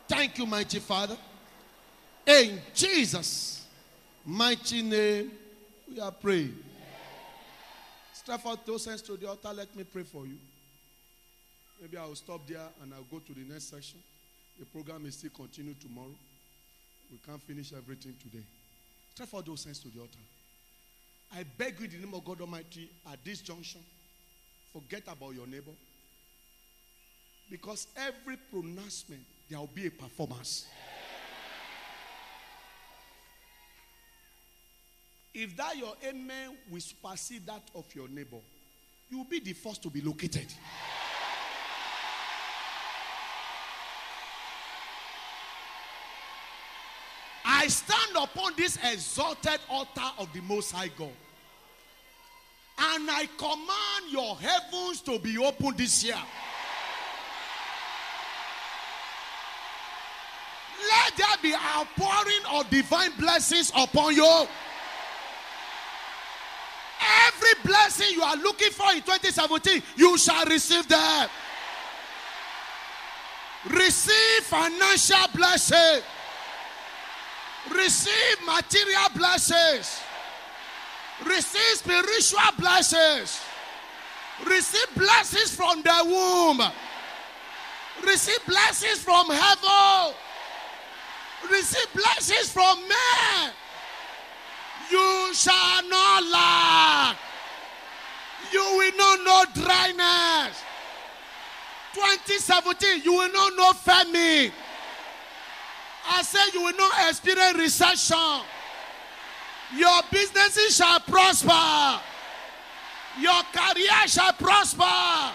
Thank you, mighty Father. In Jesus' mighty name, we are praying. Step out those hands to the altar. Let me pray for you. Maybe I will stop there and I'll go to the next section. The program may still continue tomorrow. We can't finish everything today. Step out those hands to the altar. I beg you in the name of God Almighty at this junction, forget about your neighbor. Because every pronouncement, there will be a performance. If that your amen will supersede that of your neighbor, you will be the first to be located. I stand upon this exalted altar of the Most High God. And I command your heavens to be open this year. Let there be outpouring of divine blessings upon you. Every blessing you are looking for in 2017, you shall receive them. Receive financial blessing. Receive material blessings. Receive spiritual blessings. Receive blessings from the womb. Receive blessings from heaven. Receive blessings from men. You shall not lack. You will not know dryness. 2017, you will not know famine. I say you will not experience recession. Your businesses shall prosper. Your career shall prosper.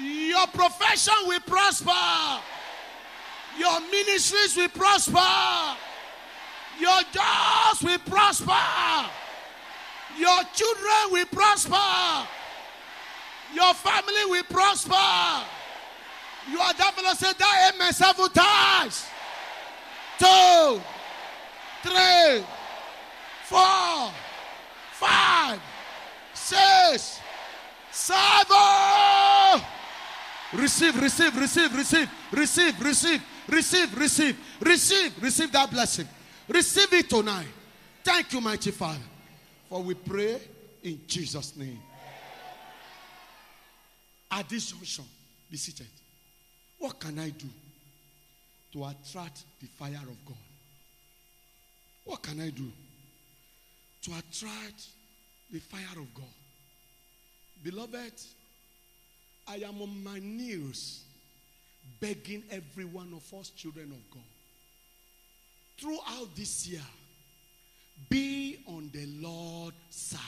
Your profession will prosper. Your ministries will prosper. Your jobs will prosper. Your children will prosper. Your family will prosper. You are definitely say that amen several times. Two, three, four, five, six, seven. Receive, receive, receive, receive, receive, receive, receive, receive, receive, receive that blessing. Receive it tonight. Thank you, mighty Father. For we pray in Jesus' name. At this junction, be seated. What can I do to attract the fire of God? What can I do to attract the fire of God? Beloved, I am on my knees begging every one of us, children of God, throughout this year, be on the Lord's side.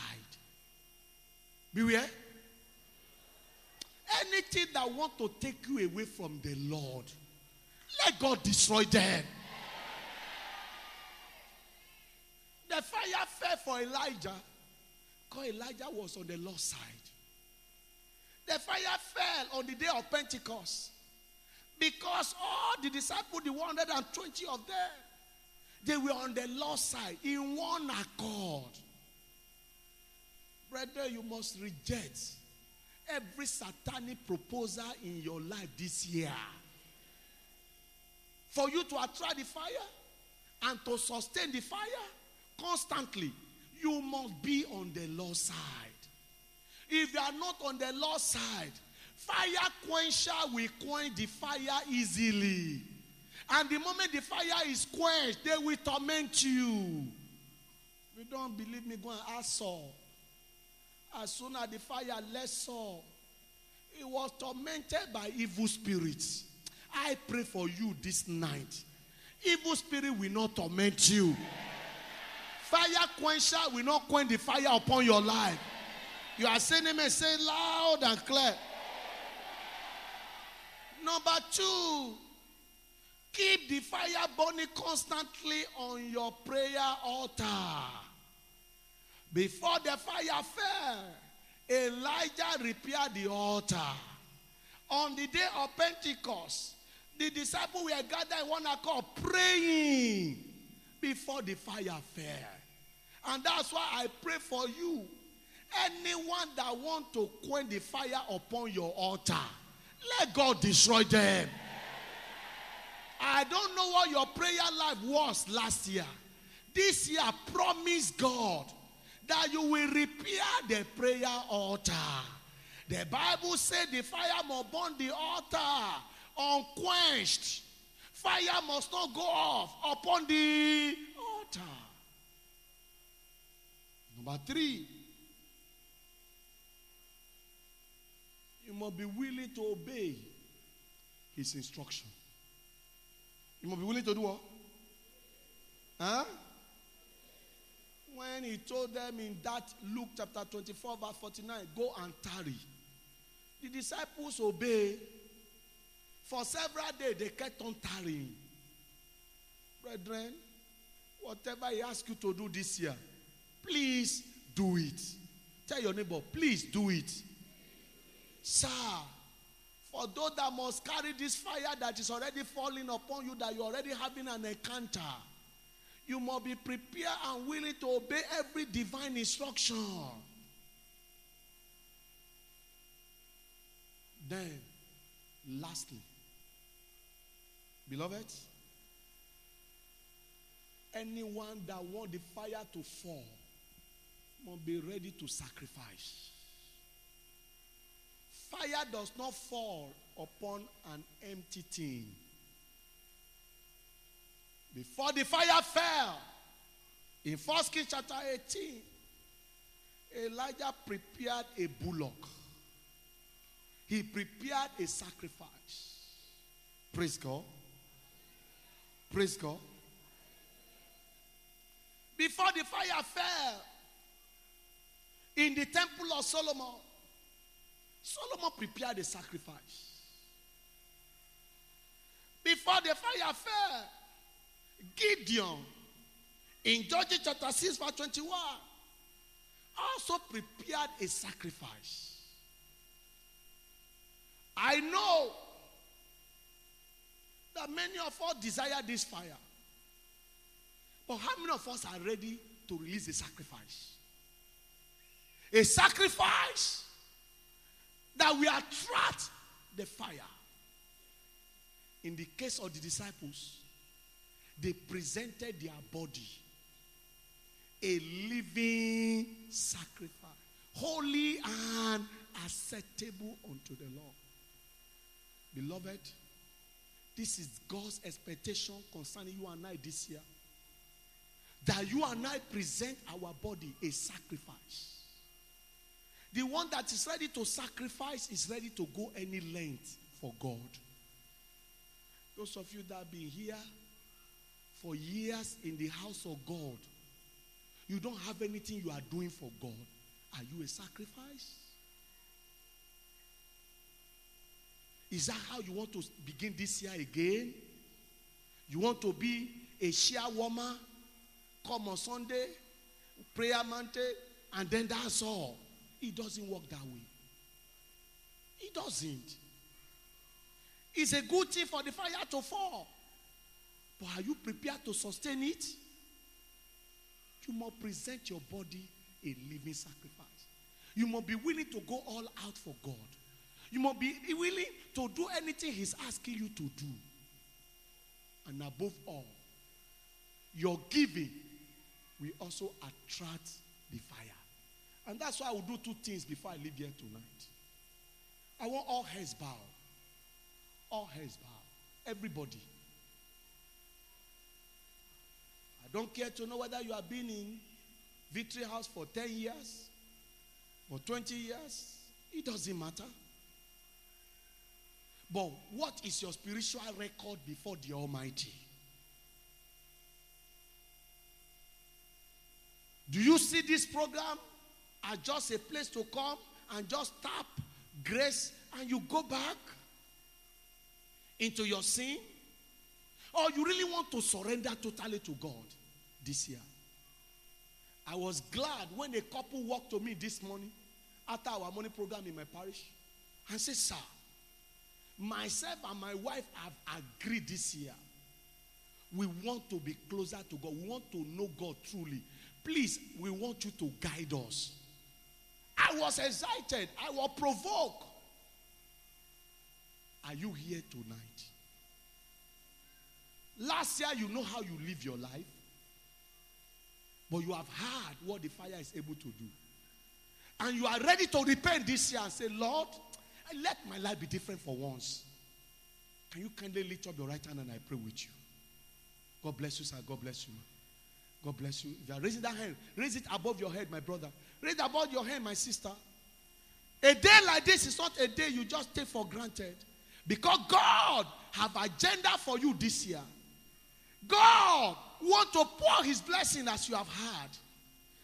Beware. Anything that want to take you away from the Lord, let God destroy them. The fire fell for Elijah because Elijah was on the Lord's side. The fire fell on the day of Pentecost because all the disciples, the 120 of them, they were on the Lord's side in one accord. Brother, you must reject every satanic proposal in your life this year. For you to attract the fire and to sustain the fire constantly, you must be on the Lord's side. If you are not on the Lord's side, fire quencher will quench the fire easily. And the moment the fire is quenched, they will torment you. If you don't believe me, go and ask Saul. As soon as the fire left Saul, he was tormented by evil spirits. I pray for you this night. Evil spirit will not torment you. Fire quencher will not quench the fire upon your life. You are saying amen. Say loud and clear. Number two, keep the fire burning constantly on your prayer altar. Before the fire fell, Elijah repaired the altar. On the day of Pentecost, the disciples were gathered in one accord praying before the fire fell. And that's why I pray for you. Anyone that want to quench the fire upon your altar, let God destroy them. I don't know what your prayer life was last year. This year, promise God that you will repair the prayer altar. The Bible said the fire must burn the altar unquenched. Fire must not go off upon the altar. Number three, you must be willing to obey his instruction. You must be willing to do what? Huh? When he told them in that Luke chapter 24, verse 49, go and tarry. The disciples obey. For several days, they kept on tarrying. Brethren, whatever he asks you to do this year, please do it. Tell your neighbor, please do it. Sir, for those that must carry this fire that is already falling upon you, that you're already having an encounter, you must be prepared and willing to obey every divine instruction. Then, lastly, beloved, anyone that want the fire to fall must be ready to sacrifice. Fire does not fall upon an empty thing. Before the fire fell, in 1 Kings chapter 18, Elijah prepared a bullock. He prepared a sacrifice. Praise God. Praise God. Before the fire fell in the temple of Solomon, Solomon prepared a sacrifice. Before the fire fell, Gideon, in Judges chapter 6, verse 21, also prepared a sacrifice. I know that many of us desire this fire. But how many of us are ready to release a sacrifice? A sacrifice that will attract the fire. In the case of the disciples, they presented their body a living sacrifice, holy and acceptable unto the Lord. Beloved, this is God's expectation concerning you and I this year. That you and I present our body a sacrifice. The one that is ready to sacrifice is ready to go any length for God. Those of you that have been here for years in the house of God, you don't have anything you are doing for God. Are you a sacrifice? Is that how you want to begin this year again? You want to be a chairwoman, come on Sunday, prayer mountain, and then that's all. It doesn't work that way. It doesn't. It's a good thing for the fire to fall. But are you prepared to sustain it? You must present your body a living sacrifice. You must be willing to go all out for God. You must be willing to do anything He's asking you to do. And above all, your giving will also attract the fire. And that's why I will do two things before I leave here tonight. I want all heads bow. All heads bow. Everybody. I don't care to know whether you have been in Victory House for 10 years or 20 years. It doesn't matter. But what is your spiritual record before the Almighty? Do you see this program as just a place to come and just tap grace and you go back into your sin? Or you really want to surrender totally to God this year? I was glad when a couple walked to me this morning after our morning program in my parish and said, Sir, myself and my wife have agreed this year. We want to be closer to God. We want to know God truly. Please, we want you to guide us. I was excited. I was provoked. Are you here tonight? Last year, you know how you live your life. But you have heard what the fire is able to do. And you are ready to repent this year and say, Lord, let my life be different for once. Can you kindly lift up your right hand and I pray with you? God bless you, sir. God bless you. God bless you. If you are raising that hand, raise it above your head, my brother. Raise above your hand, my sister. A day like this is not a day you just take for granted. Because God have agenda for you this year. God want to pour his blessing as you have heard.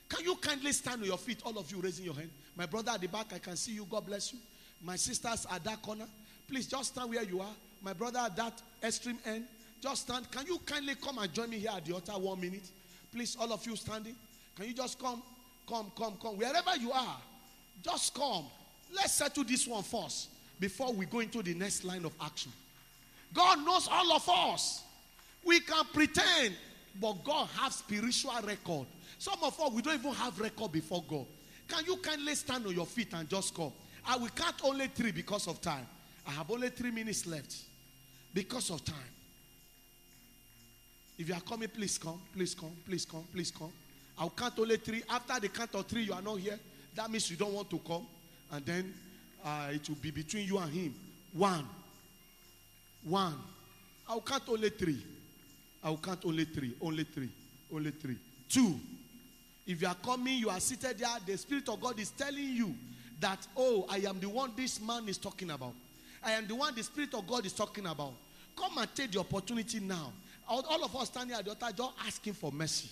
Can you kindly stand on your feet, all of you raising your hand? My brother at the back, I can see you. God bless you. My sisters at that corner, please just stand where you are. My brother at that extreme end, just stand. Can you kindly come and join me here at the altar one minute? Please, all of you standing. Can you just come, come, come, come? Wherever you are, just come. Let's settle this one first before we go into the next line of action. God knows all of us. We can pretend, but God has spiritual record. Some of us, we don't even have record before God. Can you kindly stand on your feet and just come? I will count only three because of time. I have only three minutes left because of time. If you are coming, please come, please come, please come, please come. I'll count only three. After the count of three, you are not here. That means you don't want to come. And then uh, it will be between you and him. One. One. I'll count only three. I'll count only three. Only three. Only three. Two. If you are coming, you are seated there, the Spirit of God is telling you that, oh, I am the one this man is talking about. I am the one the Spirit of God is talking about. Come and take the opportunity now. All, of us standing at the altar, just asking for mercy.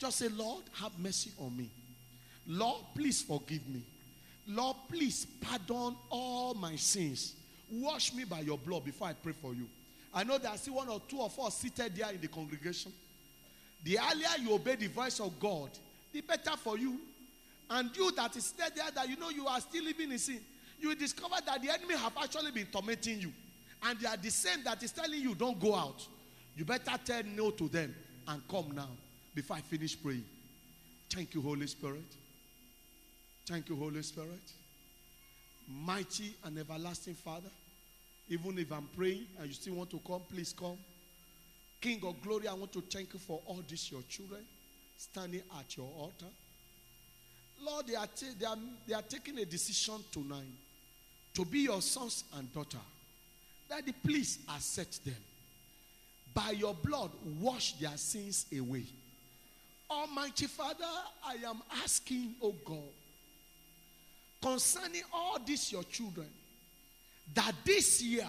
Just say, Lord, have mercy on me. Lord, please forgive me. Lord, please pardon all my sins. Wash me by your blood before I pray for you. I know there are still one or two of us seated there in the congregation. The earlier you obey the voice of God, the better for you. And you that is still there that you know you are still living in sin, you will discover that the enemy have actually been tormenting you. And they are the same that is telling you don't go out. You better tell no to them and come now before I finish praying. Thank you, Holy Spirit. Thank you, Holy Spirit. Mighty and everlasting Father. Even if I'm praying and you still want to come, please come. King of glory, I want to thank you for all these your children standing at your altar. Lord, they are, they are, they are taking a decision tonight to be your sons and daughter. Daddy, please accept them. By your blood, wash their sins away. Almighty Father, I am asking, oh God, concerning all these your children, that this year,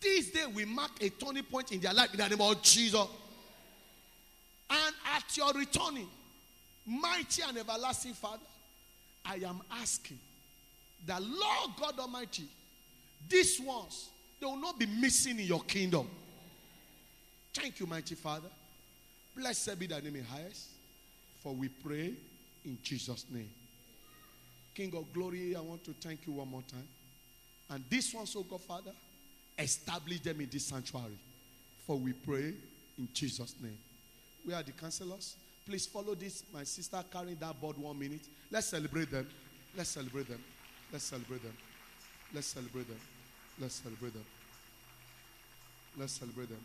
this day we mark a turning point in their life in the name of Jesus. And at your returning, mighty and everlasting Father, I am asking that Lord God Almighty, these ones, they will not be missing in your kingdom. Thank you, mighty Father. Blessed be thy name in highest. For we pray in Jesus' name. King of glory, I want to thank you one more time. And this one, so God Father, establish them in this sanctuary. For we pray in Jesus' name. We are the counselors. Please follow this. My sister carrying that board one minute. Let's celebrate them. Let's celebrate them. Let's celebrate them. Let's celebrate them. Let's celebrate them. Let's celebrate them.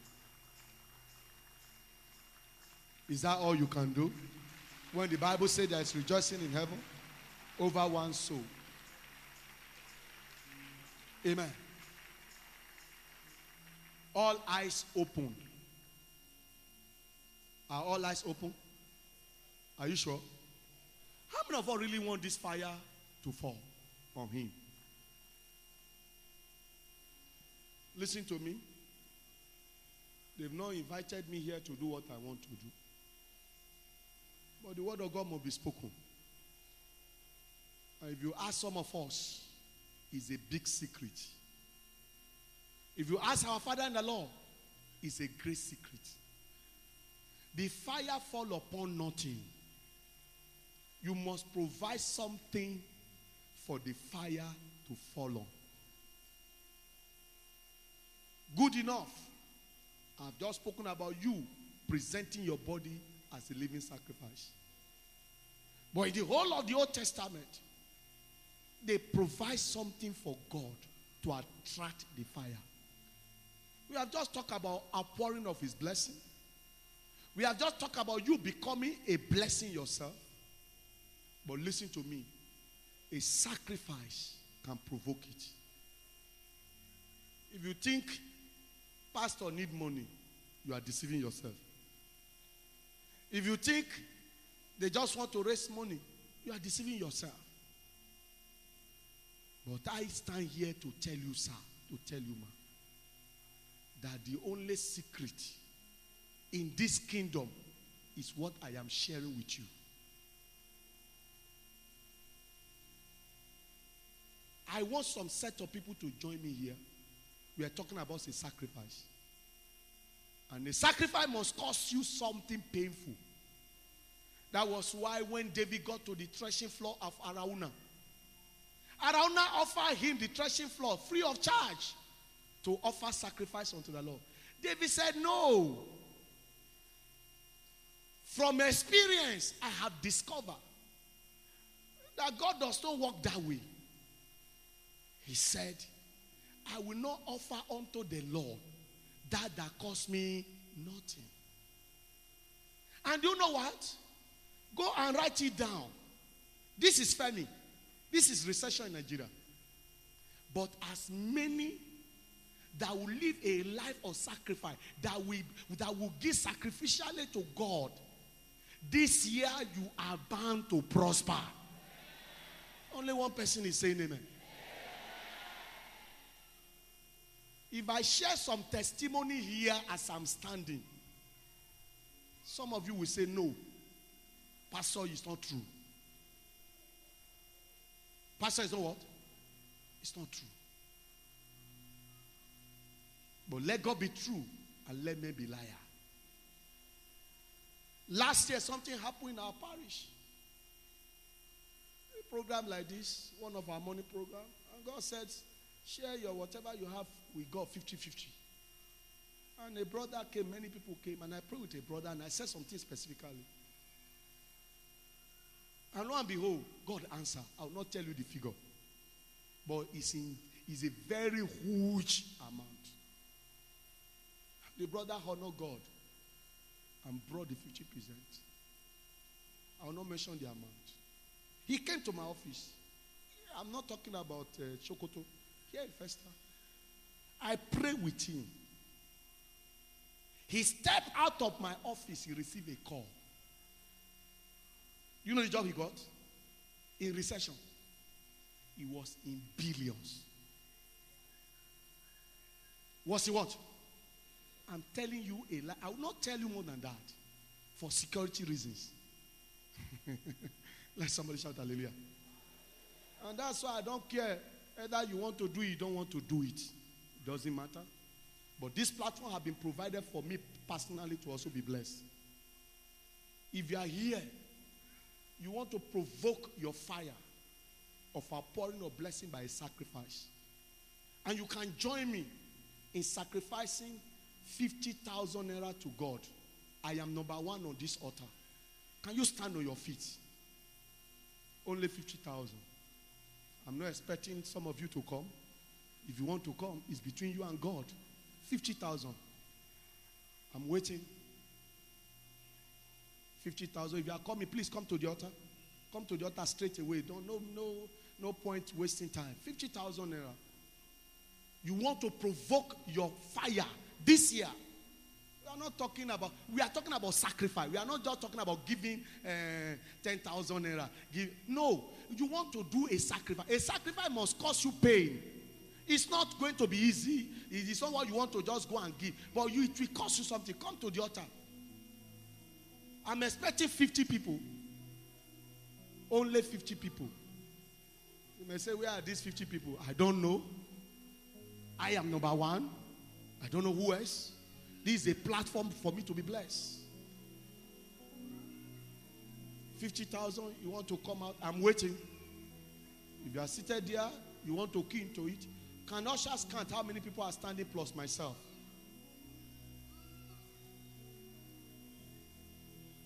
Is that all you can do? When the Bible says there is rejoicing in heaven over one soul. Amen. All eyes open. Are all eyes open? Are you sure? How many of us really want this fire to fall on him? Listen to me. They've not invited me here to do what I want to do. But the word of God must be spoken. And if you ask some of us, it's a big secret. If you ask our Father in the Lord, it's a great secret. The fire fall upon nothing. You must provide something for the fire to fall on. Good enough. I've just spoken about you presenting your body as a living sacrifice. But in the whole of the Old Testament, they provide something for God to attract the fire. We have just talked about outpouring of His blessing. We have just talked about you becoming a blessing yourself. But listen to me a sacrifice can provoke it. If you think pastor need money, you are deceiving yourself. If you think they just want to raise money, you are deceiving yourself. But I stand here to tell you, sir, to tell you, ma, that the only secret in this kingdom is what I am sharing with you. I want some set of people to join me here. We are talking about a sacrifice. And the sacrifice must cost you something painful. That was why when David got to the threshing floor of Araunah, Araunah offered him the threshing floor free of charge to offer sacrifice unto the Lord. David said, No. From experience, I have discovered that God does not work that way. He said, I will not offer unto the Lord that that cost me nothing. And you know what? Go and write it down. This is funny. This is recession in Nigeria. But as many that will live a life of sacrifice, that will, that will give sacrificially to God, this year you are bound to prosper. Only one person is saying amen. If I share some testimony here as I'm standing, some of you will say, No, Pastor, it's not true. Pastor is not what? It's not true. But let God be true and let me be liar. Last year, something happened in our parish. A program like this, one of our money program, and God said, share your whatever you have with God 50 50. And a brother came, many people came, and I prayed with a brother and I said something specifically. And lo and behold, God answered. I will not tell you the figure, but it's, in, it's a very huge amount. The brother honored God and brought the 50%. I will not mention the amount. He came to my office. I'm not talking about uh, Chokoto. Here in Festac. I pray with him. He stepped out of my office. He received a call. You know the job he got? In recession. He was in billions. Was he what? I'm telling you a lie. I will not tell you more than that for security reasons. Let somebody shout hallelujah. And that's why I don't care either you want to do it, you don't want to do it. It doesn't matter. But this platform has been provided for me personally to also be blessed. If you are here, you want to provoke your fire of outpouring of blessing by a sacrifice. And you can join me in sacrificing 50,000 naira to God. I am number one on this altar. Can you stand on your feet? Only 50,000. I'm not expecting some of you to come. If you want to come, it's between you and God. 50,000. I'm waiting. 50,000. If you are coming, please come to the altar. Come to the altar straight away. Don't no no no point wasting time. 50,000 naira. You want to provoke your fire this year. We are not talking about, we are talking about sacrifice. We are not just talking about giving uh, 10,000 naira. Give, no, you want to do a sacrifice. A sacrifice must cost you pain. It's not going to be easy. It is not what you want to just go and give. But you, it will cost you something. Come to the altar. I'm expecting 50 people. Only 50 people. You may say, Where are these 50 people? I don't know. I am number one. I don't know who else. This is a platform for me to be blessed. 50,000, you want to come out? I'm waiting. If you are seated there, you want to key into it. Can ushers count how many people are standing plus myself?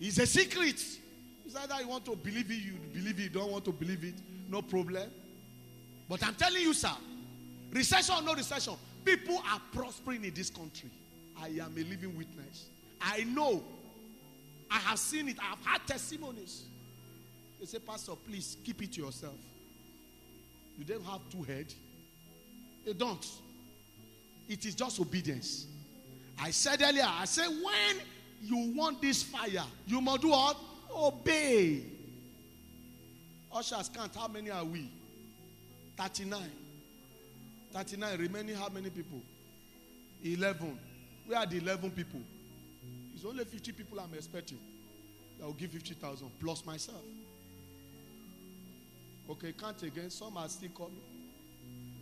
It's a secret. It's either you want to believe it, you believe it, you don't want to believe it, no problem. But I'm telling you, sir, recession or no recession, people are prospering in this country. I am a living witness. I know. I have seen it. I have had testimonies. They say, Pastor, please keep it to yourself. You don't have two heads. They don't. It is just obedience. I said earlier, I said, when you want this fire, you must do what? Obey. Ushers count. How many are we? 39. 39. Remaining how many people? 11. Where are the 11 people? It's only 50 people I'm expecting. I will give 50,000 plus myself. Okay, count again. Some are still coming.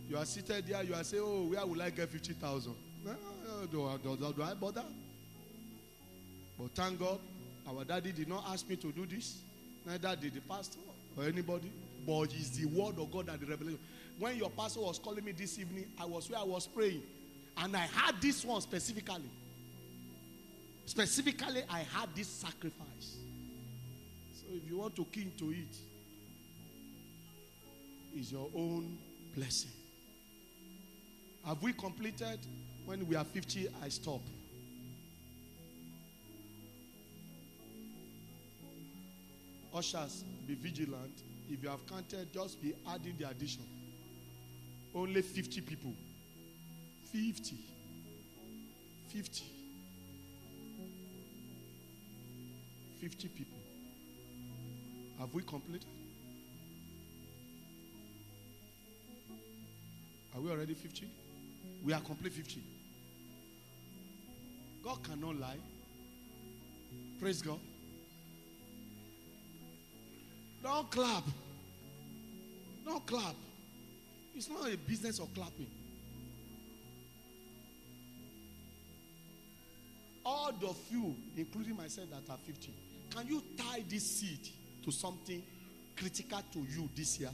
You are seated there. You are saying, Oh, where will I get 50,000? No, do, do, do I bother? But thank God, our daddy did not ask me to do this. Neither did the pastor or anybody. But it's the word of God and the revelation. When your pastor was calling me this evening, I was where I was praying. And I had this one specifically. Specifically, I had this sacrifice. So if you want to key into it, is your own blessing. Have we completed? When we are 50, I stop. Ushers, be vigilant. If you have counted, just be adding the addition. Only 50 people. 50. 50. 50 people. Have we completed? Are we already 50? We are complete 50. God cannot lie. Praise God. Don't clap. Don't clap. It's not a business of clapping. All of you, including myself, that are 50, can you tie this seed to something critical to you this year?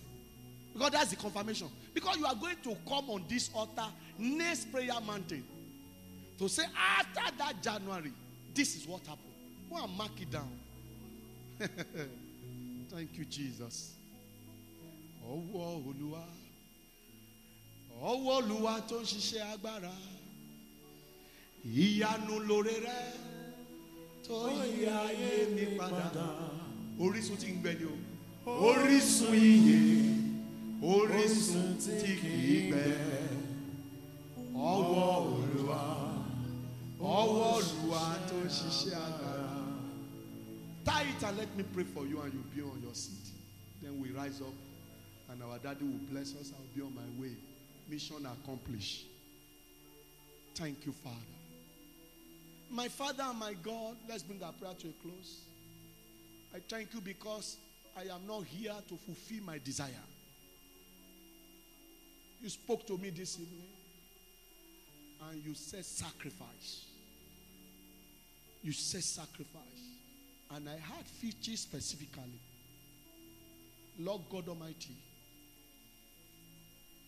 Because that's the confirmation. Because you are going to come on this altar next prayer mountain to say, after that January, this is what happened. Go and mark it down. Thank you, Jesus. Ọwọ́ Olúwa. Ọwọ́ Olúwa tó ń ṣiṣẹ́ agbára. Ìyanu lóore rẹ̀ tó yí mi padà. Orísun tí ń gbẹ ni o. Orísun iye. Orísun tí kì í gbẹ. Ọwọ́ Olúwa. Ọwọ́ Olúwa tó ṣiṣẹ́ agbára. Tie it and let me pray for you and you'll be on your seat. Then we rise up and our daddy will bless us. I'll be on my way. Mission accomplished. Thank you, Father. My Father and my God, let's bring our prayer to a close. I thank you because I am not here to fulfill my desire. You spoke to me this evening and you said sacrifice. You said sacrifice. And I had 50 specifically. Lord God Almighty,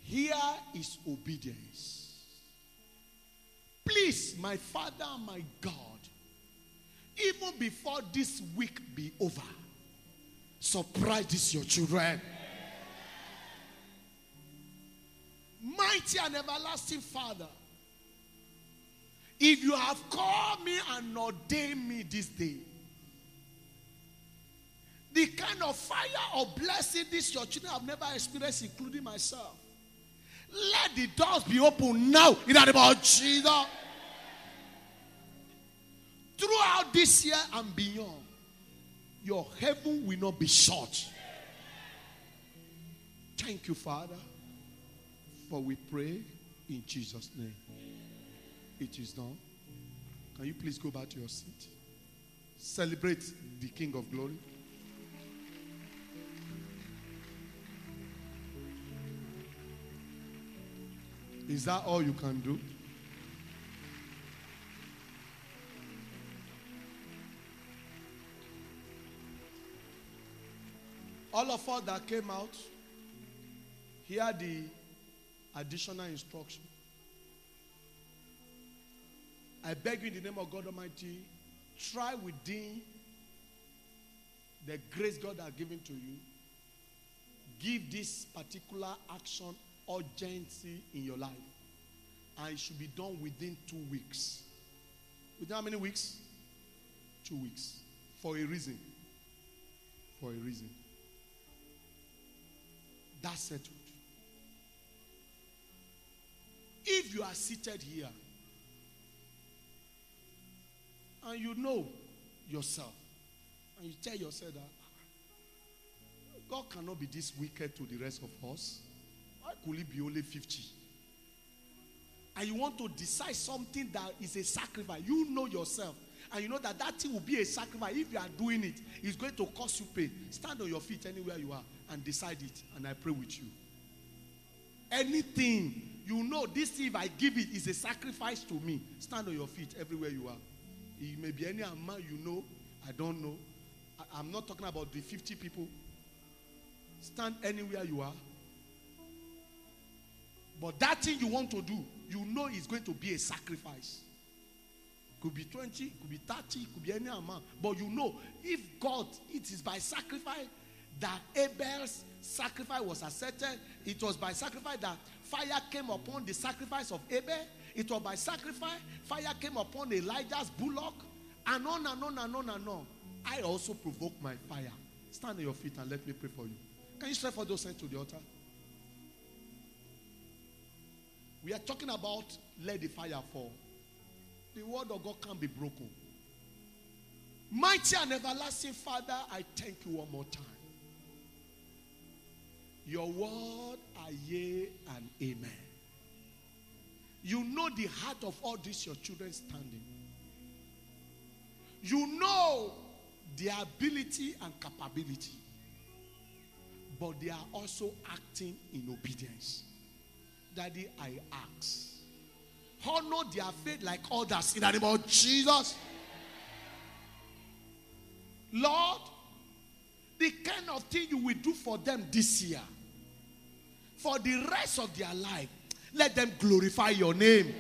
here is obedience. Please, my Father, my God, even before this week be over, surprise this your children. Mighty and everlasting Father, if you have called me and ordained me this day, the kind of fire of blessing this your children have never experienced, including myself. Let the doors be open now in the name of Jesus. throughout this year and beyond, your heaven will not be short. Thank you, Father, for we pray in Jesus' name. It is done. Can you please go back to your seat? Celebrate the King of Glory. Is that all you can do? All of us that came out, hear the additional instruction. I beg you in the name of God Almighty, try within the grace God has given to you. Give this particular action urgency in your life. And it should be done within two weeks. Within how many weeks? Two weeks. For a reason. For a reason. That's settled. If you are seated here and you know yourself, and you tell yourself that "Ah, God cannot be this wicked to the rest of us, why could it be only 50? And you want to decide something that is a sacrifice, you know yourself, and you know that that thing will be a sacrifice. If you are doing it, it's going to cost you pain. Stand on your feet anywhere you are and decide it, and I pray with you. Anything you know, this if I give it is a sacrifice to me. Stand on your feet everywhere you are. It may be any amount you know. I don't know. I, am not talking about the 50 people. Stand anywhere you are. But that thing you want to do, you know is going to be a sacrifice. Could be 20, could be 30, could be any amount. But you know, if God, it is by sacrifice that Abel's sacrifice was accepted. It was by sacrifice that fire came upon the sacrifice of Abel. It was by sacrifice fire came upon Elijah's bullock. And on and on and on and on. I also provoke my fire. Stand on your feet and let me pray for you. Can you stretch for those hands to the altar? We are talking about let the fire fall. The word of God can't be broken. Mighty and everlasting Father, I thank you one more time. Your word are yea and amen. You know the heart of all these your children standing. You know their ability and capability. But they are also acting in obedience. Daddy, I ask. Honor their faith like others in the name of Jesus. Lord, the kind of thing you will do for them this year, for the rest of their life, let them glorify your name.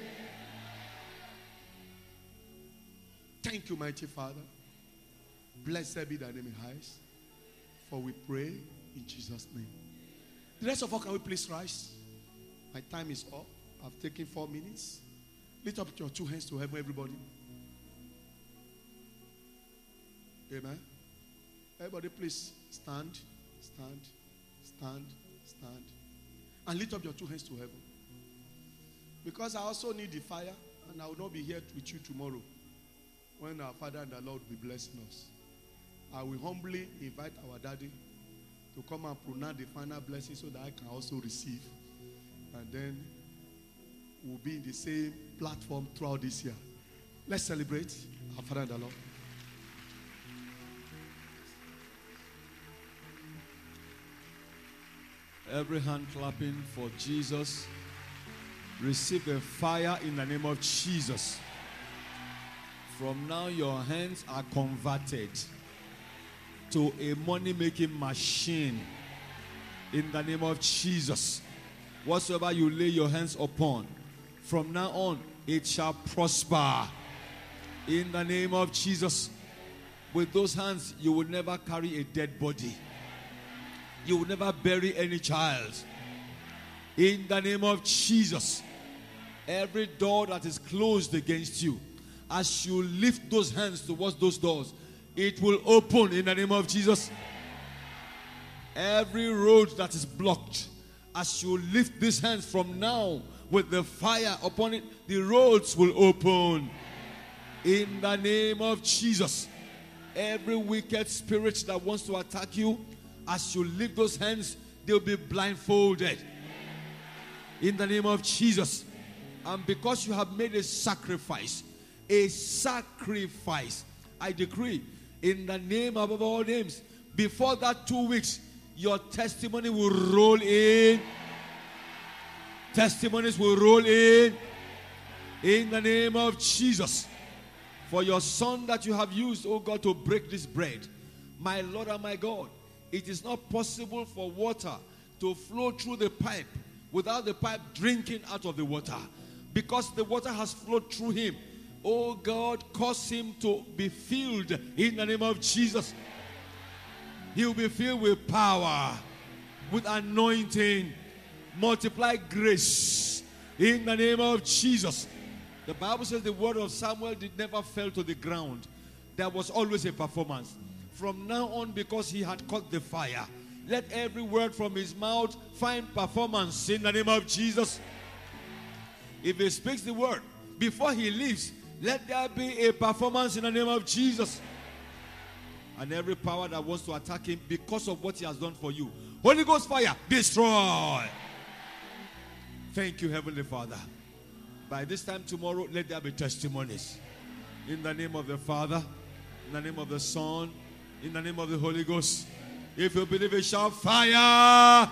Thank you, mighty Father. Blessed be thy name in highest. For we pray in Jesus' name. The rest of all, can we please rise? My time is up. I've taken four minutes. Lift up your two hands to heaven, everybody. Amen. Everybody, please stand, stand, stand, stand. And lift up your two hands to heaven. Because I also need the fire, and I will not be here with you tomorrow when our Father and the Lord will be blessing us. I will humbly invite our daddy to come and pronounce the final blessing so that I can also receive. And then we'll be in the same platform throughout this year. Let's celebrate our Father and the Lord. Every hand clapping for Jesus. Receive a fire in the name of Jesus. From now, your hands are converted to a money making machine in the name of Jesus. Whatsoever you lay your hands upon, from now on, it shall prosper in the name of Jesus. With those hands, you will never carry a dead body, you will never bury any child. In the name of Jesus, every door that is closed against you, as you lift those hands towards those doors, it will open in the name of Jesus. Every road that is blocked, as you lift these hands from now with the fire upon it, the roads will open. In the name of Jesus. Every wicked spirit that wants to attack you, as you lift those hands, they'll be blindfolded. In the name of Jesus. And because you have made a sacrifice, a sacrifice, I decree in the name above all names, before that two weeks, your testimony will roll in. Testimonies will roll in. In the name of Jesus. For your son that you have used, oh God, to break this bread. My Lord and my God, it is not possible for water to flow through the pipe without the pipe drinking out of the water. Because the water has flowed through him. Oh God, cause him to be filled in the name of Jesus. He will be filled with power, with anointing, multiply grace in the name of Jesus. The Bible says the word of Samuel did never fell to the ground. There was always a performance. From now on, because he had caught the fire, let every word from his mouth find performance in the name of Jesus. If he speaks the word before he leaves, let there be a performance in the name of Jesus. And every power that wants to attack him because of what he has done for you, Holy Ghost fire, destroy. Thank you, Heavenly Father. By this time tomorrow, let there be testimonies. In the name of the Father, in the name of the Son, in the name of the Holy Ghost. If you believe it, shout fire.